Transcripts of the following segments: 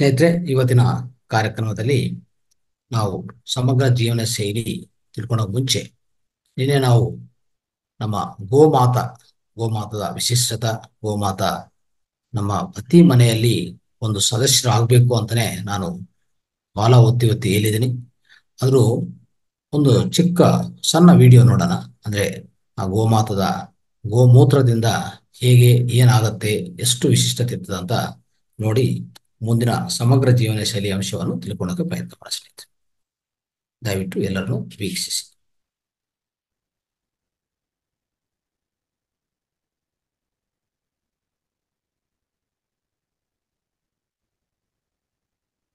ಸ್ನೇಹಿತರೆ, ಇವತ್ತಿನ ಕಾರ್ಯಕ್ರಮದಲ್ಲಿ ನಾವು ಸಮಗ್ರ ಜೀವನ ಶೈಲಿ ತಿಳ್ಕೊಳ್ಳೋ ಮುಂಚೆ ನಿನ್ನೆ ನಾವು ನಮ್ಮ ಗೋಮಾತ, ಗೋಮಾತದ ವಿಶಿಷ್ಟತ ಗೋಮಾತ ನಮ್ಮ ಪ್ರತಿ ಮನೆಯಲ್ಲಿ ಒಂದು ಸದಸ್ಯರಾಗಬೇಕು ಅಂತಾನೆ ನಾನು ಬಾಲ ಒತ್ತಿ ಒತ್ತಿ ಹೇಳಿದ್ದೀನಿ. ಆದರೂ ಒಂದು ಚಿಕ್ಕ ಸಣ್ಣ ವಿಡಿಯೋ ನೋಡೋಣ. ಅಂದ್ರೆ ಆ ಗೋಮಾತದ ಗೋಮೂತ್ರದಿಂದ ಹೇಗೆ ಏನಾಗತ್ತೆ, ಎಷ್ಟು ವಿಶಿಷ್ಟತೆ ಇರ್ತದೆ ಅಂತ ನೋಡಿ ಮುಂದಿನ ಸಮಗ್ರ ಜೀವನ ಶೈಲಿ ಅಂಶವನ್ನು ತಿಳ್ಕೊಳ್ಳೋಕೆ ಪ್ರಯತ್ನ ಮಾಡಿ ಸ್ನೇಹಿತರೆ ದಯವಿಟ್ಟು ಎಲ್ಲರನ್ನು ವೀಕ್ಷಿಸಿ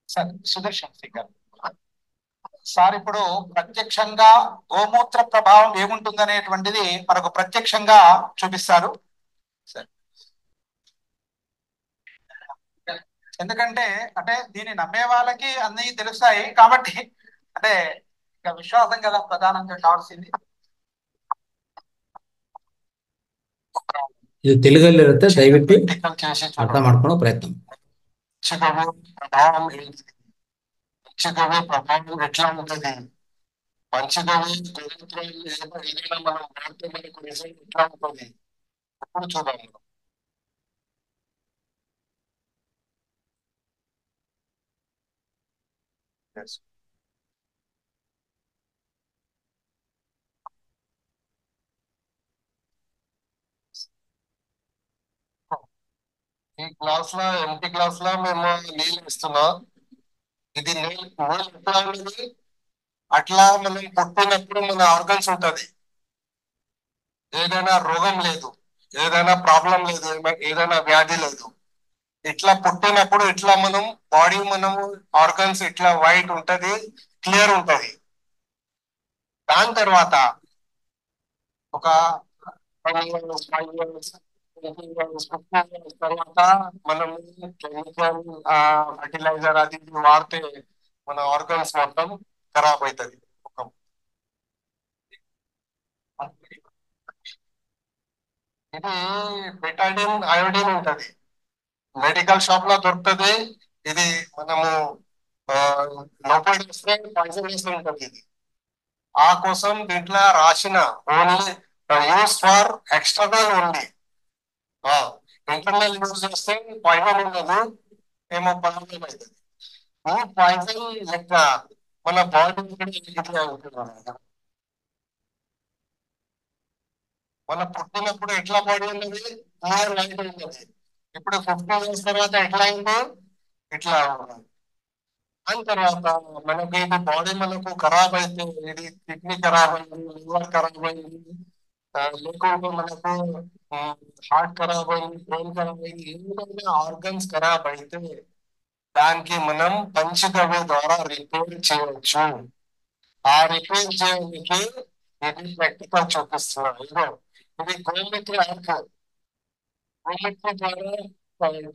సార్ సుదర్శన్ ఫిగర్ సార్ ఇప్పుడు ప్రత్యక్షంగా గోమూత్ర ప్రభావం ఏముంటుందనేటువంటిది మనకు ప్రత్యక్షంగా చూపిస్తారు సార్ ఎందుకంటే అంటే దీన్ని నమ్మే వాళ్ళకి అన్ని తెలుస్తాయి కాబట్టి అంటే ఇక విశ్వాసం కదా ప్రధానంగా కావాల్సింది. ಇದು ತೆಲುಗಲ್ಲಿ ಇರುತ್ತೆ ದಯವಿಟ್ಟು ಅರ್ಥ ಮಾಡ್ಕೊಳ್ಳೋ ఇప్పుడు చూడాలి Yes. ఈ క్లాస్లో ఎంపీ క్లాస్లో మేము నీళ్ళు ఇస్తున్నాం ఇది నీళ్ళు నీళ్ళు ఎట్లా ఉన్నది అట్లా మనం పుట్టినప్పుడు మన ఆర్గన్స్ ఉంటది ఏదైనా రోగం లేదు ఏదైనా ప్రాబ్లం లేదు ఏదైనా వ్యాధి లేదు ఇట్లా పుట్టినప్పుడు ఇట్లా మనం బాడీ మనము ఆర్గన్స్ ఇట్లా వైట్ ఉంటది క్లియర్ ఉంటది. దాని తర్వాత ఒక తర్వాత మనం కెమికల్ ఫర్టిలైజర్ అది వాడితే మన ఆర్గన్స్ మొత్తం ఖరాబ్ అవుతుంది ఇది బెటాడిన్ అయోడిన్ ఉంటది. మెడికల్ షాప్లో దొరుకుతుంది. ఇది మనము ఆ, లోపల వేస్తే పాయిజన్ వేస్తే ఉంటుంది ఇది. ఆ కోసం దీంట్లో రాసిన only use for external only internal use చేస్తే పాయిజన్ ఉండదు ఏమో ప్రాబ్లం అవుతుంది ఈ పాయిజన్ లెక్క మన బాడీ ఇట్లా ఉంటుంది మన పుట్టినప్పుడు ఎట్లా బాడీ ఉన్నది క్లియర్ లైట్ ఉన్నది ఇప్పుడు ఫిఫ్టీ ఇయర్స్ తర్వాత ఎట్లా అయింది? ఇట్లా ఉన్నది దాని తర్వాత మనకి ఇది బాడీ మనకు ఖరాబ్ అయితే ఇది కిడ్నీ ఖరాబ్ అయింది లివర్ ఖరాబ్ అయింది. లేకుంటే మనకు హార్ట్ ఖరాబ్ అయింది బ్రెయిన్ ఖరాబ్ అయింది. ఏదైనా ఆర్గన్స్ ఖరాబ్ అయితే దానికి మనం పంచగవ్య ద్వారా రిపేర్ చేయవచ్చు ఆ రిపేర్ చేయడానికి ఇది ప్రాక్టికల్ చూపిస్తున్నాం ఇదిగో ఇది గోమూత్ర అర్క్ గోమూత్ర ద్వారా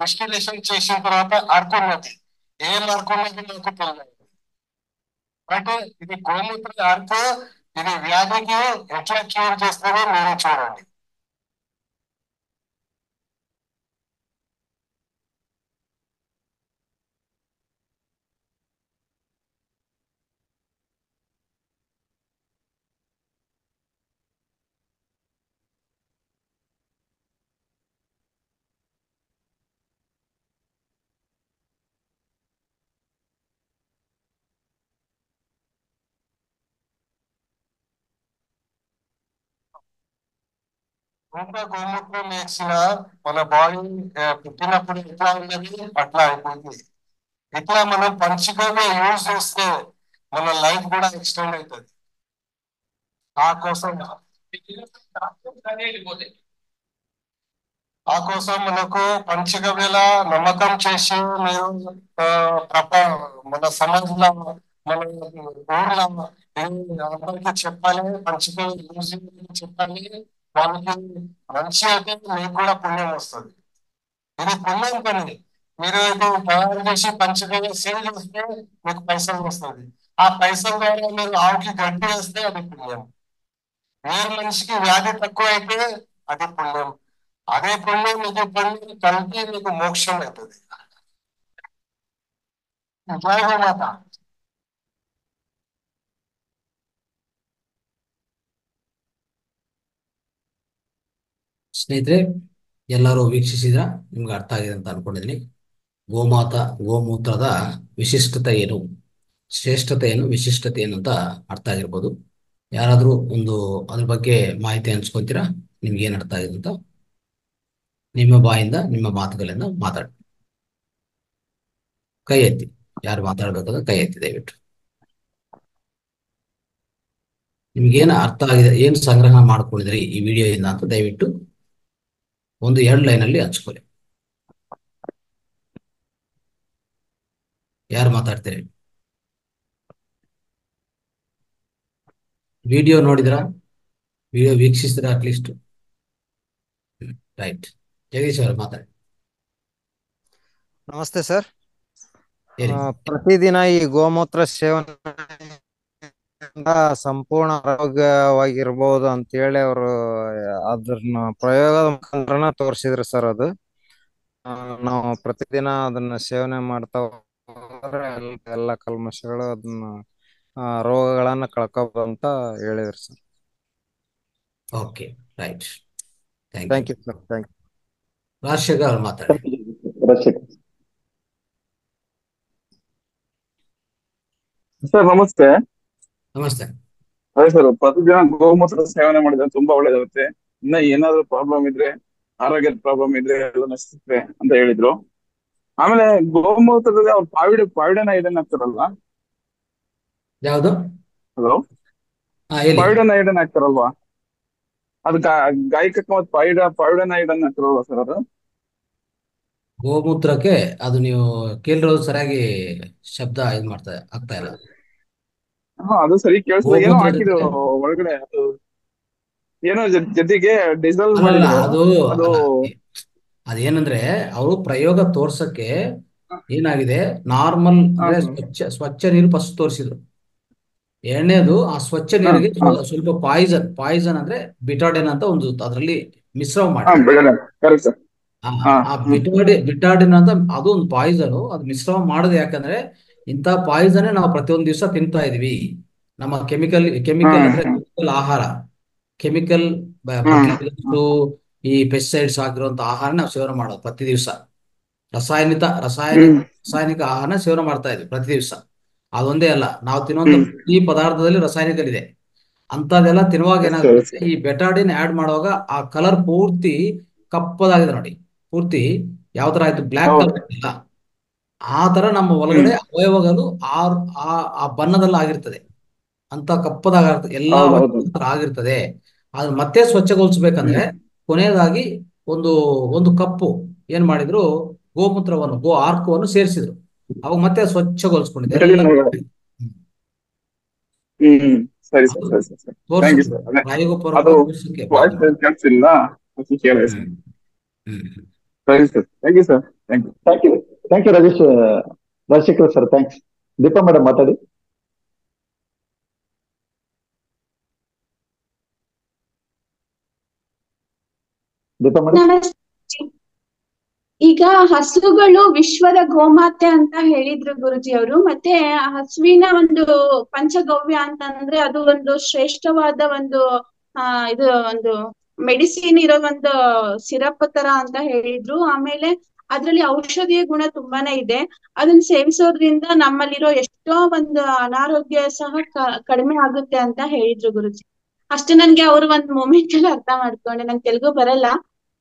డిస్టిలేషన్ చేసిన తర్వాత అర్క్ ఉన్నది ఏం అర్క్ ఉన్నది నాకు తెలియదు. అంటే ఇది గోమూత్ర అర్క్ ఇది వ్యాధికి ఎట్లా క్యూర్ చేస్తారో మీరు చూడండి. ఇంకా గోమూత్రం వేసిన మన బాడీ పుట్టినప్పుడు ఎట్లా ఉన్నది అట్లా అయిపోయింది. ఇట్లా మనం పంచుకొని యూజ్ చేస్తే మన లైఫ్ కూడా ఎక్స్టెండ్ అవుతుంది. ఆ కోసం ఆ కోసం మనకు పంచగవ్యల నమ్మకం చేసి మీరు ప్రప మన సమాజంలో మన ఊర్లో అందరికీ చెప్పాలి పంచగవ్య యూజ్ చెప్పాలి. వాళ్ళకి మంచి అయితే మీకు కూడా పుణ్యం వస్తుంది. ఇది పుణ్యం పని మీరు తయారు చేసి పంచుకొని సేవ్ చేస్తే మీకు పైసలు వస్తుంది ఆ పైసల ద్వారా మీరు ఆవుకి గడ్డి వేస్తే అది పుణ్యం. మీరు మనిషికి వ్యాధి తక్కువ అయితే అది పుణ్యం. అదే పుణ్యం మీకు పుణ్యం కలిపి మీకు మోక్షం అవుతుంది. జయ మాత ಸ್ನೇಹಿತರೆ, ಎಲ್ಲರೂ ವೀಕ್ಷಿಸಿದ್ರ, ನಿಮ್ಗೆ ಅರ್ಥ ಆಗಿದೆ ಅಂತ ಅನ್ಕೊಂಡಿದ್ದೀನಿ. ಗೋಮಾತ, ಗೋಮೂತ್ರದ ವಿಶಿಷ್ಟತೆ ಏನು? ಶ್ರೇಷ್ಠತೆ ಏನು, ವಿಶಿಷ್ಟತೆ ಏನು ಅಂತ ಅರ್ಥ ಆಗಿರ್ಬೋದು. ಯಾರಾದರೂ ಒಂದು ಅದ್ರ ಬಗ್ಗೆ ಮಾಹಿತಿ ಹಂಚ್ಕೊತೀರಾ, ನಿಮ್ಗೆ ಏನು ಅರ್ಥ ಆಗಿದೆ ಅಂತ ನಿಮ್ಮ ಬಾಯಿಂದ, ನಿಮ್ಮ ಮಾತುಗಳಿಂದ ಮಾತಾಡಿ ಕೈ ಎತ್ತಿ. ಯಾರು ಮಾತಾಡ್ಬೇಕಾದ್ರೆ ಕೈ ಎತ್ತಿ, ದಯವಿಟ್ಟು. ನಿಮ್ಗೇನು ಅರ್ಥ ಆಗಿದೆ, ಏನು ಸಂಗ್ರಹ ಮಾಡ್ಕೊಂಡಿದ್ರಿ ಈ ವಿಡಿಯೋದಿಂದ ಅಂತ ದಯವಿಟ್ಟು ಒಂದು ಎರಡು ಲೈನ್ ಅಲ್ಲಿ ಹಂಚ್ಕೊಳ್ಳಿ. ಯಾರು ಮಾತಾಡ್ತೀರಿ? ವಿಡಿಯೋ ನೋಡಿದ್ರಾ? ವಿಡಿಯೋ ವೀಕ್ಷಿಸಿದ್ರ ಅಟ್ಲೀಸ್ಟ್ ರೈಟ್ ಜಗದೀಶ್ ಅವರು ಮಾತಾಡಿ. ನಮಸ್ತೆ ಸರ್. ಪ್ರತಿದಿನ ಈ ಗೋಮೂತ್ರ ಸೇವನೆಯಿಂದ ಸಂಪೂರ್ಣ ಆರೋಗ್ಯವಾಗಿರ್ಬೋದು ಅಂತೇಳಿ ಅವರು ಅದನ್ನ ಪ್ರಯೋಗದ ಮುಖಾಂತರನ ತೋರಿಸಿದ್ರು ಸರ್ ಅದು. ಆ, ನಾವು ಪ್ರತಿದಿನ ಅದನ್ನ ಸೇವನೆ ಮಾಡ್ತಾ ಹೋದ್ರೆ ಎಲ್ಲ ಕಲ್ಮಶಗಳು ಅದನ್ನ ರೋಗಗಳನ್ನ ಕಳ್ಕೋಬಹುದು ಅಂತ ಹೇಳಿದ್ರು sir. Okay right. Thank thank you. You sir thank you. Rajashekhar ಅವ್ರು ಮಾತಾಡಿ. ಸರ್ ನಮಸ್ತೆ. ನಮಸ್ತೆ. ಅದೇ ಸರ್ ಪ್ರತಿದಿನ ಗೋಮೂತ್ರ ಸೇವನೆ ಮಾಡಿದ್ರೆ ತುಂಬಾ ಒಳ್ಳೇದಾಗುತ್ತೆ. ಇನ್ನ ಏನಾದ್ರು ಪ್ರಾಬ್ಲಮ್ ಇದ್ರೆ ಆರೋಗ್ಯದ ಪ್ರಾಬ್ಲಮ್ ಇದ್ರೆ ಎಲ್ಲ ನಶಿಸುತ್ತೆ ಅಂತ ಹೇಳಿದ್ರು. ಆಮೇಲೆ ಗೋಮೂತ್ರದಲ್ಲಿ ಅವ್ರು ಪಾವಿಡ ಪಾವಿಡನ ಐಡನ್ ಹಾಕ್ತಾರಲ್ವಾ ಯಾವುದು ಹಲೋ ಪಾವಿಡನ ಐಡನ್ ಹಾಕ್ತಾರಲ್ವಾ ಅದು ಗಾಯಕಕ್ಕೆ ಮತ್ತೆ ಪಾವಿಡ ಪಾವಿಡನ ಐಡನ್ ಹಾಕ್ತಾರಲ್ವಾ ಸರ್ ಅದು? ಗೋಮೂತ್ರಕ್ಕೆ ಅದು ನೀವು ಕೇಳಿರೋದು ಸರಿಯಾಗಿ ಶಬ್ದ ಇದು ಮಾಡ್ತಾ ಆಗ್ತಾ ಇಲ್ಲ. ಹಾ ಅದು ಸರಿ ಏನೋ ಹಾಕಿದ್ರು ಒಳಗಡೆ ಅದು ಏನೋ ಜೊತೆಗೆ ಡಿಸಲ್ ಅದು ಅದೇನಂದ್ರೆ ಅವರು ಪ್ರಯೋಗ ತೋರ್ಸಕ್ಕೆ ಏನಾಗಿದೆ? ನಾರ್ಮಲ್ ಅಂದ್ರೆ ಸ್ವಚ್ಛ ಸ್ವಚ್ಛ ನೀರು ಫಸ್ಟ್ ತೋರಿಸಿದ್ರು. ಎರಡನೇದು ಆ ಸ್ವಚ್ಛ ನೀರಿಗೆ ಸ್ವಲ್ಪ ಪಾಯ್ಸನ್ ಪಾಯ್ಸನ್ ಅಂದ್ರೆ ಬಿಟಾಡೆನ್ ಅಂತ ಒಂದು ಅದರಲ್ಲಿ ಮಿಶ್ರವ ಮಾಡಿ ಆ ಬಿಟಾಡಿ ಬಿಟಾಡಿನ್ ಅಂತ ಅದು ಒಂದು ಪಾಯ್ಸನ್ ಅದು ಮಿಶ್ರವ ಮಾಡುದು ಯಾಕಂದ್ರೆ ಇಂಥ ಪಾಯ್ಸನ್ ನಾವು ಪ್ರತಿಯೊಂದು ದಿವಸ ತಿಂತಾ ಇದೀವಿ. ನಮ್ಮ ಕೆಮಿಕಲ್ ಕೆಮಿಕಲ್ ಅಂದ್ರೆ ಕೆಮಿಕಲ್ ಆಹಾರ. ಕೆಮಿಕಲ್ ಈ ಪೆಸ್ಟಿಸೈಡ್ಸ್ ಆಗಿರುವಂತ ಆಹಾರ ನಾವು ಸೇವನೆ ಮಾಡೋದು ಪ್ರತಿ ದಿವಸ. ರಾಸಾಯನಿಕ ರಾಸಾಯನಿಕ ರಾಸಾಯನಿಕ ಆಹಾರನ ಸೇವನೆ ಮಾಡ್ತಾ ಇದ್ವಿ ಪ್ರತಿ ದಿವಸ. ಅದೊಂದೇ ಅಲ್ಲ ನಾವು ತಿನ್ನುವಂತ ಈ ಪ್ರತಿ ಪದಾರ್ಥದಲ್ಲಿ ರಾಸಾಯನಿಕಲಿದೆ ಅಂತದೆಲ್ಲ ತಿನ್ನುವಾಗ ಏನಾಗುತ್ತೆ ಈ ಬೆಟಾಡಿನ್ ಆಡ್ ಮಾಡುವಾಗ ಆ ಕಲರ್ ಪೂರ್ತಿ ಕಪ್ಪದಾಗಿದೆ ನೋಡಿ. ಪೂರ್ತಿ ಯಾವ ತರ ಆಯ್ತು ಬ್ಲಾಕ್ ಕಲರ್ ಇಲ್ಲ ಆ ತರ ನಮ್ಮ ಒಳಗಡೆ ಅವಯವಗಳು ಆ ಆ ಬಣ್ಣದಲ್ಲಿ ಆಗಿರ್ತದೆ. ಅಂತ ಕಪ್ಪದಾಗ ಎಲ್ಲ ಆಗಿರ್ತದೆ. ಅದನ್ನ ಮತ್ತೆ ಸ್ವಚ್ಛಗೊಳಿಸ್ಬೇಕಂದ್ರೆ ಕೊನೆಯದಾಗಿ ಒಂದು ಒಂದು ಕಪ್ಪು ಏನ್ ಮಾಡಿದ್ರು ಗೋಮೂತ್ರವನ್ನು ಗೋ ಆರ್ಕವನ್ನು ಸೇರಿಸಿದ್ರು. ಅವಾಗ ಮತ್ತೆ ಸ್ವಚ್ಛಗೊಳಿಸ್ಕೊಂಡಿದೆ sir sir. Thank you Rajesh Rajashekhar sir thanks Deepa madam ಮಾತಾಡಿ ಈಗ ಹಸುಗಳು ವಿಶ್ವದ ಗೋಮಾತೆ ಅಂತ ಹೇಳಿದ್ರು ಗುರುಜಿ ಅವರು. ಮತ್ತೆ ಹಸುವಿನ ಒಂದು ಪಂಚಗವ್ಯ ಅಂತಂದ್ರೆ ಅದು ಒಂದು ಶ್ರೇಷ್ಠವಾದ ಒಂದು, ಆ, ಇದು ಒಂದು ಮೆಡಿಸಿನ್ ಇರೋ ಒಂದು ಸಿರಪ್ ತರ ಅಂತ ಹೇಳಿದ್ರು. ಆಮೇಲೆ ಅದ್ರಲ್ಲಿ ಔಷಧೀಯ ಗುಣ ತುಂಬಾನೇ ಇದೆ. ಅದನ್ನ ಸೇವಿಸೋದ್ರಿಂದ ನಮ್ಮಲ್ಲಿರೋ ಎಷ್ಟೋ ಒಂದು ಅನಾರೋಗ್ಯ ಸಹ ಕಡಿಮೆ ಆಗುತ್ತೆ ಅಂತ ಹೇಳಿದ್ರು ಗುರುಜಿ. ಅಷ್ಟು ನನ್ಗೆ ಅವ್ರು ಒಂದ್ ಮೂಮೆಂಟ್ ಅಲ್ಲಿ ಅರ್ಥ ಮಾಡ್ಕೊಂಡೆ. ನಂಗೆ ತೆಲುಗು ಬರಲ್ಲ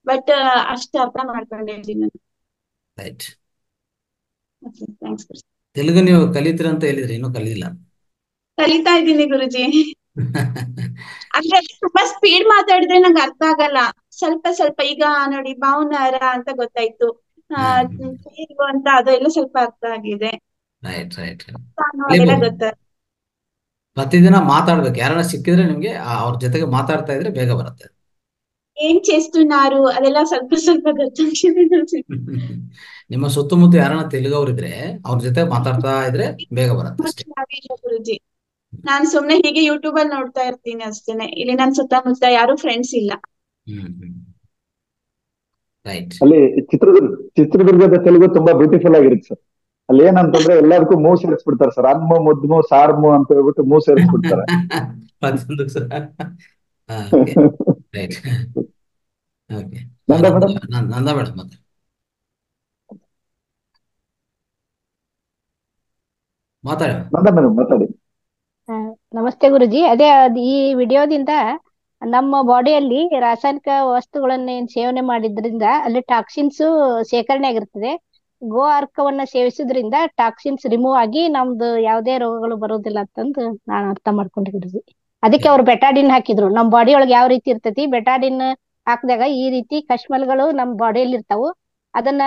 ಬಟ್ ಅಷ್ಟು ಅರ್ಥ ಮಾಡ್ಕೊಂಡೆ ನಾನು ತೆಲುಗು ನೀವು ಕಲಿತೀರ ಅಂತ ಹೇಳಿದ್ರೆ ಇನ್ನೂ ಕಲಿಲ್ಲ ಕಲಿತಾ ಇದ್ದೀನಿ ಗುರುಜಿ. ಅಂದ್ರೆ ತುಂಬಾ ಸ್ಪೀಡ್ ಮಾತಾಡಿದ್ರೆ ನಂಗೆ ಅರ್ಥ ಆಗಲ್ಲ. ಸ್ವಲ್ಪ ಸ್ವಲ್ಪ ಈಗ ನೋಡಿ ಭಾವನಾರ ಅಂತ ಗೊತ್ತಾಯ್ತು. ಅಂತ ಅದು ಎಲ್ಲ ಸ್ವಲ್ಪ ಅರ್ಥ ಆಗಿದೆ. ರೈಟ್ ರೈಟ್ ಪ್ರತಿದಿನ ಮಾತಾಡ್ಬೇಕು. ಯಾರನ್ನ ಸಿಕ್ಕಿದ್ರೆ ನಿಮ್ಗೆ ಅವ್ರ ಜೊತೆಗೆ ಮಾತಾಡ್ತಾ ಇದ್ರೆ ಬೇಗ ಬರುತ್ತೆ. ಏನ್ ಚೇಸ್ತುನಾರು ಅದೆಲ್ಲ ಸ್ವಲ್ಪ ಸ್ವಲ್ಪ ನಿಮ್ಮ ಸುತ್ತಮುತ್ತ ಯಾರನ್ನ ತೆಲುಗವ್ರಿದ್ರೆ ಅವ್ರ ಜೊತೆ ಮಾತಾಡ್ತಾ ಇದ್ರೆ ಬೇಗ ಬರುತ್ತೆ ನಾನು ಸುಮ್ನೆ ಹೀಗೆ ಯೂಟ್ಯೂಬ್ ಅಲ್ಲಿ ನೋಡ್ತಾ ಇರ್ತೀನಿ ಅಷ್ಟೇನೆ. ಇಲ್ಲಿ ನನ್ ಸುತ್ತಮುತ್ತ ಯಾರು ಫ್ರೆಂಡ್ಸ್ ಇಲ್ಲ. ಹ್ಮ್. ಅಲ್ಲಿ ಚಿತ್ರದುರ್ಗ ಚಿತ್ರದುರ್ಗದ ತೆಲುಗು ತುಂಬಾ ಬ್ಯೂಟಿಫುಲ್ ಆಗಿರುತ್ತೆ ಸರ್. ಅಲ್ಲಿ ಏನಂತಂದ್ರೆ ಎಲ್ಲದಕ್ಕೂ ಮೂ ಸೇರಿಸ್ಬಿಡ್ತಾರೆ ಸರ್. ಅನ್ಮು ಮುದ್ಮು ಸಾರ್ಮು ಅಂತ ಹೇಳ್ಬಿಟ್ಟು ಮೂ ಸೇರಿಸ್ಬಿಡ್ತಾರೆ. ಪ್ರತಿಯೊಂದು ಸಹ okay right okay Nanda Nanda madam ಮತ್ತೆ. ಮಾತಾಡ ನಂದ ಮೇಡಮ್ ಮಾತಾಡಿ. ಆ, ನಮಸ್ತೆ ಗುರುಜಿ. ಅದೇ ಈ ವಿಡಿಯೋದಿಂದ ನಮ್ಮ ಬಾಡಿಯಲ್ಲಿ ರಾಸಾಯನಿಕ ವಸ್ತುಗಳನ್ನ ಏನ್ ಸೇವನೆ ಮಾಡಿದ್ರಿಂದ ಅಲ್ಲಿ ಟಾಕ್ಸಿನ್ಸ್ ಶೇಖರಣೆ ಆಗಿರ್ತದೆ. ಗೋ ಅರ್ಕವನ್ನ ಸೇವಿಸುದ್ರಿಂದ ಟಾಕ್ಸಿನ್ಸ್ ರಿಮೂವ್ ಆಗಿ ನಮ್ದು ಯಾವುದೇ ರೋಗಗಳು ಬರೋದಿಲ್ಲ ಅಂತಂದು ನಾನು ಅರ್ಥ ಮಾಡ್ಕೊಂಡೆ ಗುರುಜಿ ಅದಕ್ಕೆ ಅವ್ರು ಬೆಟಾಡಿನ್ ಹಾಕಿದ್ರು. ನಮ್ ಬಾಡಿ ಒಳಗೆ ಯಾವ ರೀತಿ ಇರ್ತೈತಿ? ಬೆಟಾಡಿನ್ ಹಾಕಿದಾಗ ಈ ರೀತಿ ಕಶ್ಮಲ್ಗಳು ನಮ್ ಬಾಡಿಯಲ್ಲಿ ಇರ್ತಾವು. ಅದನ್ನ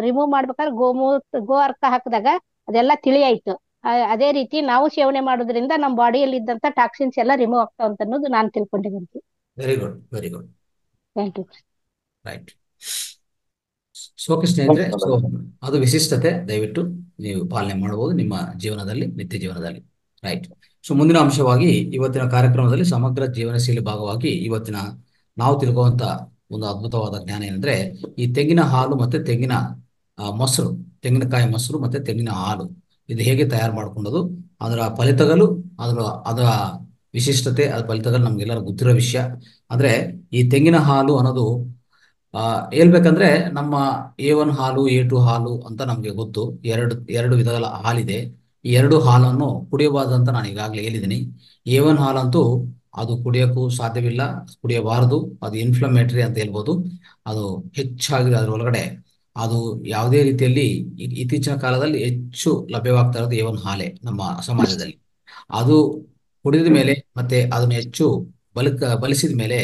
ರಿಮೂವ್ ಮಾಡ್ಬೇಕಾದ್ರೆ ಗೋಮೂತ್ ಗೋ ಅರ್ಕ ಹಾಕಿದಾಗ ಅದೆಲ್ಲಾ ತಿಳಿ ಆಯ್ತು. ಅದೇ ರೀತಿ ನಾವು ಸೇವನೆ ಮಾಡೋದ್ರಿಂದ ನಮ್ಮ ಬಾಡಿಯಲ್ಲಿ ಇದ್ದಂತ ಟಾಕ್ಸಿನ್ಸ್ ಎಲ್ಲ ರಿಮೂವ್ ಆಗ್ತಾವ ಅಂತ ಅನ್ನೋದು ನಾನು ತಿಳ್ಕೊಂಡಿದ್ದೀನಿ very good very good thank you right okay ಸ್ನೇಹಿತರೆ ಸೊ ಅದು ವಿಶಿಷ್ಟತೆ ದಯವಿಟ್ಟು ನೀವು ಪಾಲನೆ ಮಾಡಬಹುದು ನಿಮ್ಮ ಜೀವನದಲ್ಲಿ ನಿತ್ಯ ಜೀವನದಲ್ಲಿ. ರೈಟ್ ಸೊ ಮುಂದಿನ ಅಂಶವಾಗಿ ಇವತ್ತಿನ ಕಾರ್ಯಕ್ರಮದಲ್ಲಿ ಸಮಗ್ರ ಜೀವನಶೈಲಿ ಭಾಗವಾಗಿ ಇವತ್ತಿನ ನಾವು ತಿಳ್ಕೊಳ್ಳುವಂತ ಒಂದು ಅದ್ಭುತವಾದ ಜ್ಞಾನ ಏನಂದ್ರೆ ಈ ತೆಂಗಿನ ಹಾಲು ಮತ್ತೆ ತೆಂಗಿನ ಮೊಸರು ತೆಂಗಿನಕಾಯಿ ಮೊಸರು ಮತ್ತೆ ತೆಂಗಿನ ಹಾಲು. ಇದು ಹೇಗೆ ತಯಾರು ಮಾಡ್ಕೊಂಡದು, ಅದರ ಫಲಿತಗಳು, ಅದರ ಅದರ ವಿಶಿಷ್ಟತೆ, ಅದರ ಫಲಿತಗಳು ನಮ್ಗೆಲ್ಲರೂ ಗೊತ್ತಿರೋ ವಿಷಯ. ಅಂದ್ರೆ ಈ ತೆಂಗಿನ ಹಾಲು ಅನ್ನೋದು, ಆ, ಹೇಳ್ಬೇಕಂದ್ರೆ ನಮ್ಮ ಎ ಒನ್ ಹಾಲು, ಎ ಟು ಹಾಲು ಅಂತ ನಮ್ಗೆ ಗೊತ್ತು. ಎರಡು ಎರಡು ವಿಧಗಳ ಹಾಲಿದೆ. ಈ ಎರಡು ಹಾಲನ್ನು ಕುಡಿಯಬಾರದು ಅಂತ ನಾನು ಈಗಾಗಲೇ ಹೇಳಿದ್ದೀನಿ. ಎ ಒನ್ ಹಾಲಂತೂ ಅದು ಕುಡಿಯೋಕ್ಕೂ ಸಾಧ್ಯವಿಲ್ಲ, ಕುಡಿಯಬಾರದು, ಅದು ಇನ್ಫ್ಲಮೇಟರಿ ಅಂತ ಹೇಳ್ಬೋದು. ಅದು ಹೆಚ್ಚಾಗಿ ಅದ್ರ ಒಳಗಡೆ ಅದು ಯಾವುದೇ ರೀತಿಯಲ್ಲಿ ಇತ್ತೀಚಿನ ಕಾಲದಲ್ಲಿ ಹೆಚ್ಚು ಲಭ್ಯವಾಗ್ತಾ ಇರೋದು ಏವನ್ ಹಾಲೆ ನಮ್ಮ ಸಮಾಜದಲ್ಲಿ. ಅದು ಕುಡಿದ ಮೇಲೆ ಮತ್ತೆ ಅದನ್ನು ಹೆಚ್ಚು ಬಲಕ, ಬಲಿಸಿದ ಮೇಲೆ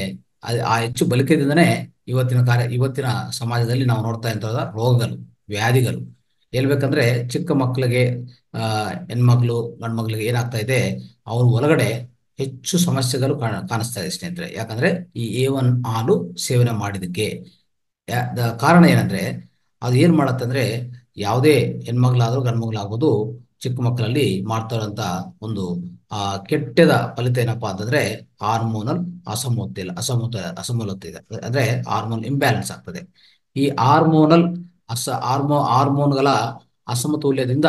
ಆ ಹೆಚ್ಚು ಬಲಿಕೆದಿಂದನೇ ಇವತ್ತಿನ ಕಾರ್ಯ, ಇವತ್ತಿನ ಸಮಾಜದಲ್ಲಿ ನಾವು ನೋಡ್ತಾ ಇರೋದ ರೋಗಗಳು, ವ್ಯಾಧಿಗಳು. ಹೇಳ್ಬೇಕಂದ್ರೆ ಚಿಕ್ಕ ಮಕ್ಕಳಿಗೆ ಹೆಣ್ಮಕ್ಳು, ಗಂಡ್ಮಕ್ಳಿಗೆ ಏನಾಗ್ತಾ ಇದೆ, ಅವ್ರ ಒಳಗಡೆ ಹೆಚ್ಚು ಸಮಸ್ಯೆಗಳು ಕಾಣ, ಕಾಣಿಸ್ತಾ ಇದೆ ಸ್ನೇಹಿತರೆ. ಯಾಕಂದ್ರೆ ಈ ಎ ಒನ್ ಹಾಲು ಸೇವನೆ ಮಾಡಿದಕ್ಕೆ ಕಾರಣ ಏನಂದ್ರೆ ಅದು ಏನ್ ಮಾಡತ್ತಂದ್ರೆ ಯಾವುದೇ ಹೆಣ್ಮಗಳಾದ್ರೂ ಗಂಡ್ಮಗ್ಳಾಗೋದು ಚಿಕ್ಕ ಮಕ್ಕಳಲ್ಲಿ ಮಾಡ್ತಾ ಇರೋಂಥ ಒಂದು ಕೆಟ್ಟದ ಫಲಿತ ಏನಪ್ಪಾ ಅಂತಂದ್ರೆ ಹಾರ್ಮೋನಲ್ ಅಸಮತೋಲ ಅಸಮತ ಅಸಮೋಲತೆ ಇದೆ. ಅಂದ್ರೆ ಹಾರ್ಮೋನ್ ಇಂಬ್ಯಾಲೆನ್ಸ್ ಆಗ್ತದೆ. ಈ ಹಾರ್ಮೋನಲ್ ಅಸ ಹಾರ್ಮೋ ಹಾರ್ಮೋನ್ಗಳ ಅಸಮತೋಲ್ಯದಿಂದ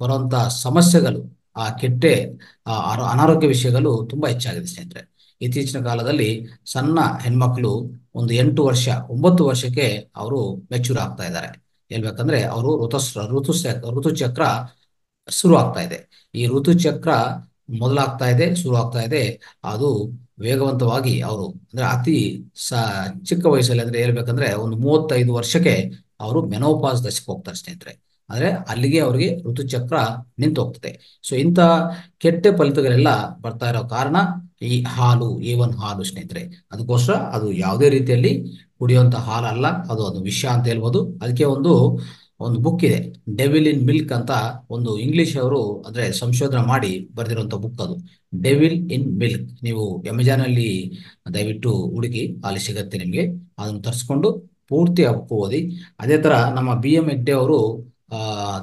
ಬರುವಂತ ಸಮಸ್ಯೆಗಳು, ಆ, ಕೆಟ್ಟೆ ಅನಾರೋಗ್ಯ ವಿಷಯಗಳು ತುಂಬಾ ಹೆಚ್ಚಾಗಿದೆ ಸ್ನೇಹಿತರೆ. ಇತ್ತೀಚಿನ ಕಾಲದಲ್ಲಿ ಸಣ್ಣ ಹೆಣ್ಮಕ್ಳು ಒಂದು ಎಂಟು ವರ್ಷ, ಒಂಬತ್ತು ವರ್ಷಕ್ಕೆ ಅವರು ಮೆಚೂರ್ ಆಗ್ತಾ ಇದ್ದಾರೆ. ಹೇಳ್ಬೇಕಂದ್ರೆ ಅವರು ಋತುಸ್ರ ಋತುಚಕ್ರ ಋತುಚಕ್ರ ಶುರು ಆಗ್ತಾ ಇದೆ. ಈ ಋತುಚಕ್ರ ಮೊದಲಾಗ್ತಾ ಇದೆ, ಶುರು ಆಗ್ತಾ ಇದೆ. ಅದು ವೇಗವಂತವಾಗಿ ಅವರು ಅಂದ್ರೆ ಅತಿ ಸ, ಚಿಕ್ಕ ವಯಸ್ಸಲ್ಲಿ ಅಂದ್ರೆ ಹೇಳ್ಬೇಕಂದ್ರೆ ಒಂದು ಮೂವತ್ತೈದು ವರ್ಷಕ್ಕೆ ಅವರು ಮೆನೋಪಾಸ್ ದಶಕ್ಕೆ ಹೋಗ್ತಾರೆ ಸ್ನೇಹಿತರೆ. ಅಂದ್ರೆ ಅಲ್ಲಿಗೆ ಅವರಿಗೆ ಋತುಚಕ್ರ ನಿಂತು ಹೋಗ್ತದೆ ಸೊ ಇಂಥ ಕೆಟ್ಟ ಫಲಿತಗಳೆಲ್ಲ ಬರ್ತಾ ಇರೋ ಕಾರಣ ಈ ಹಾಲು ಎ ಒನ್ ಹಾಲು ಸ್ನೇಹಿತರೆ. ಅದಕ್ಕೋಸ್ಕರ ಅದು ಯಾವುದೇ ರೀತಿಯಲ್ಲಿ ಕುಡಿಯುವಂತ ಹಾಲು ಅಲ್ಲ ಅದು ಅದು ವಿಷ ಅಂತ ಹೇಳ್ಬೋದು. ಅದಕ್ಕೆ ಒಂದು ಒಂದು ಬುಕ್ ಇದೆ ಡೆವಿಲ್ ಇನ್ ಮಿಲ್ಕ್ ಅಂತ ಒಂದು ಇಂಗ್ಲಿಷ್ ಅವರು ಅಂದ್ರೆ ಸಂಶೋಧನೆ ಮಾಡಿ ಬರೆದಿರುವಂತ ಬುಕ್ ಅದು. ಡೆವಿಲ್ ಇನ್ ಮಿಲ್ಕ್ ನೀವು ಅಮೆಜಾನ್ ಅಲ್ಲಿ ದಯವಿಟ್ಟು ಹುಡುಕಿ, ಅಲ್ಲಿ ಸಿಗತ್ತೆ ನಿಮಗೆ. ಅದನ್ನು ತರಿಸ್ಕೊಂಡು ಪೂರ್ತಿ ಆ ಬುಕ್ ಓದಿ. ಅದೇ ತರ ನಮ್ಮ ಬಿ ಎಂ ಹೆಗ್ಡೆ ಅವರು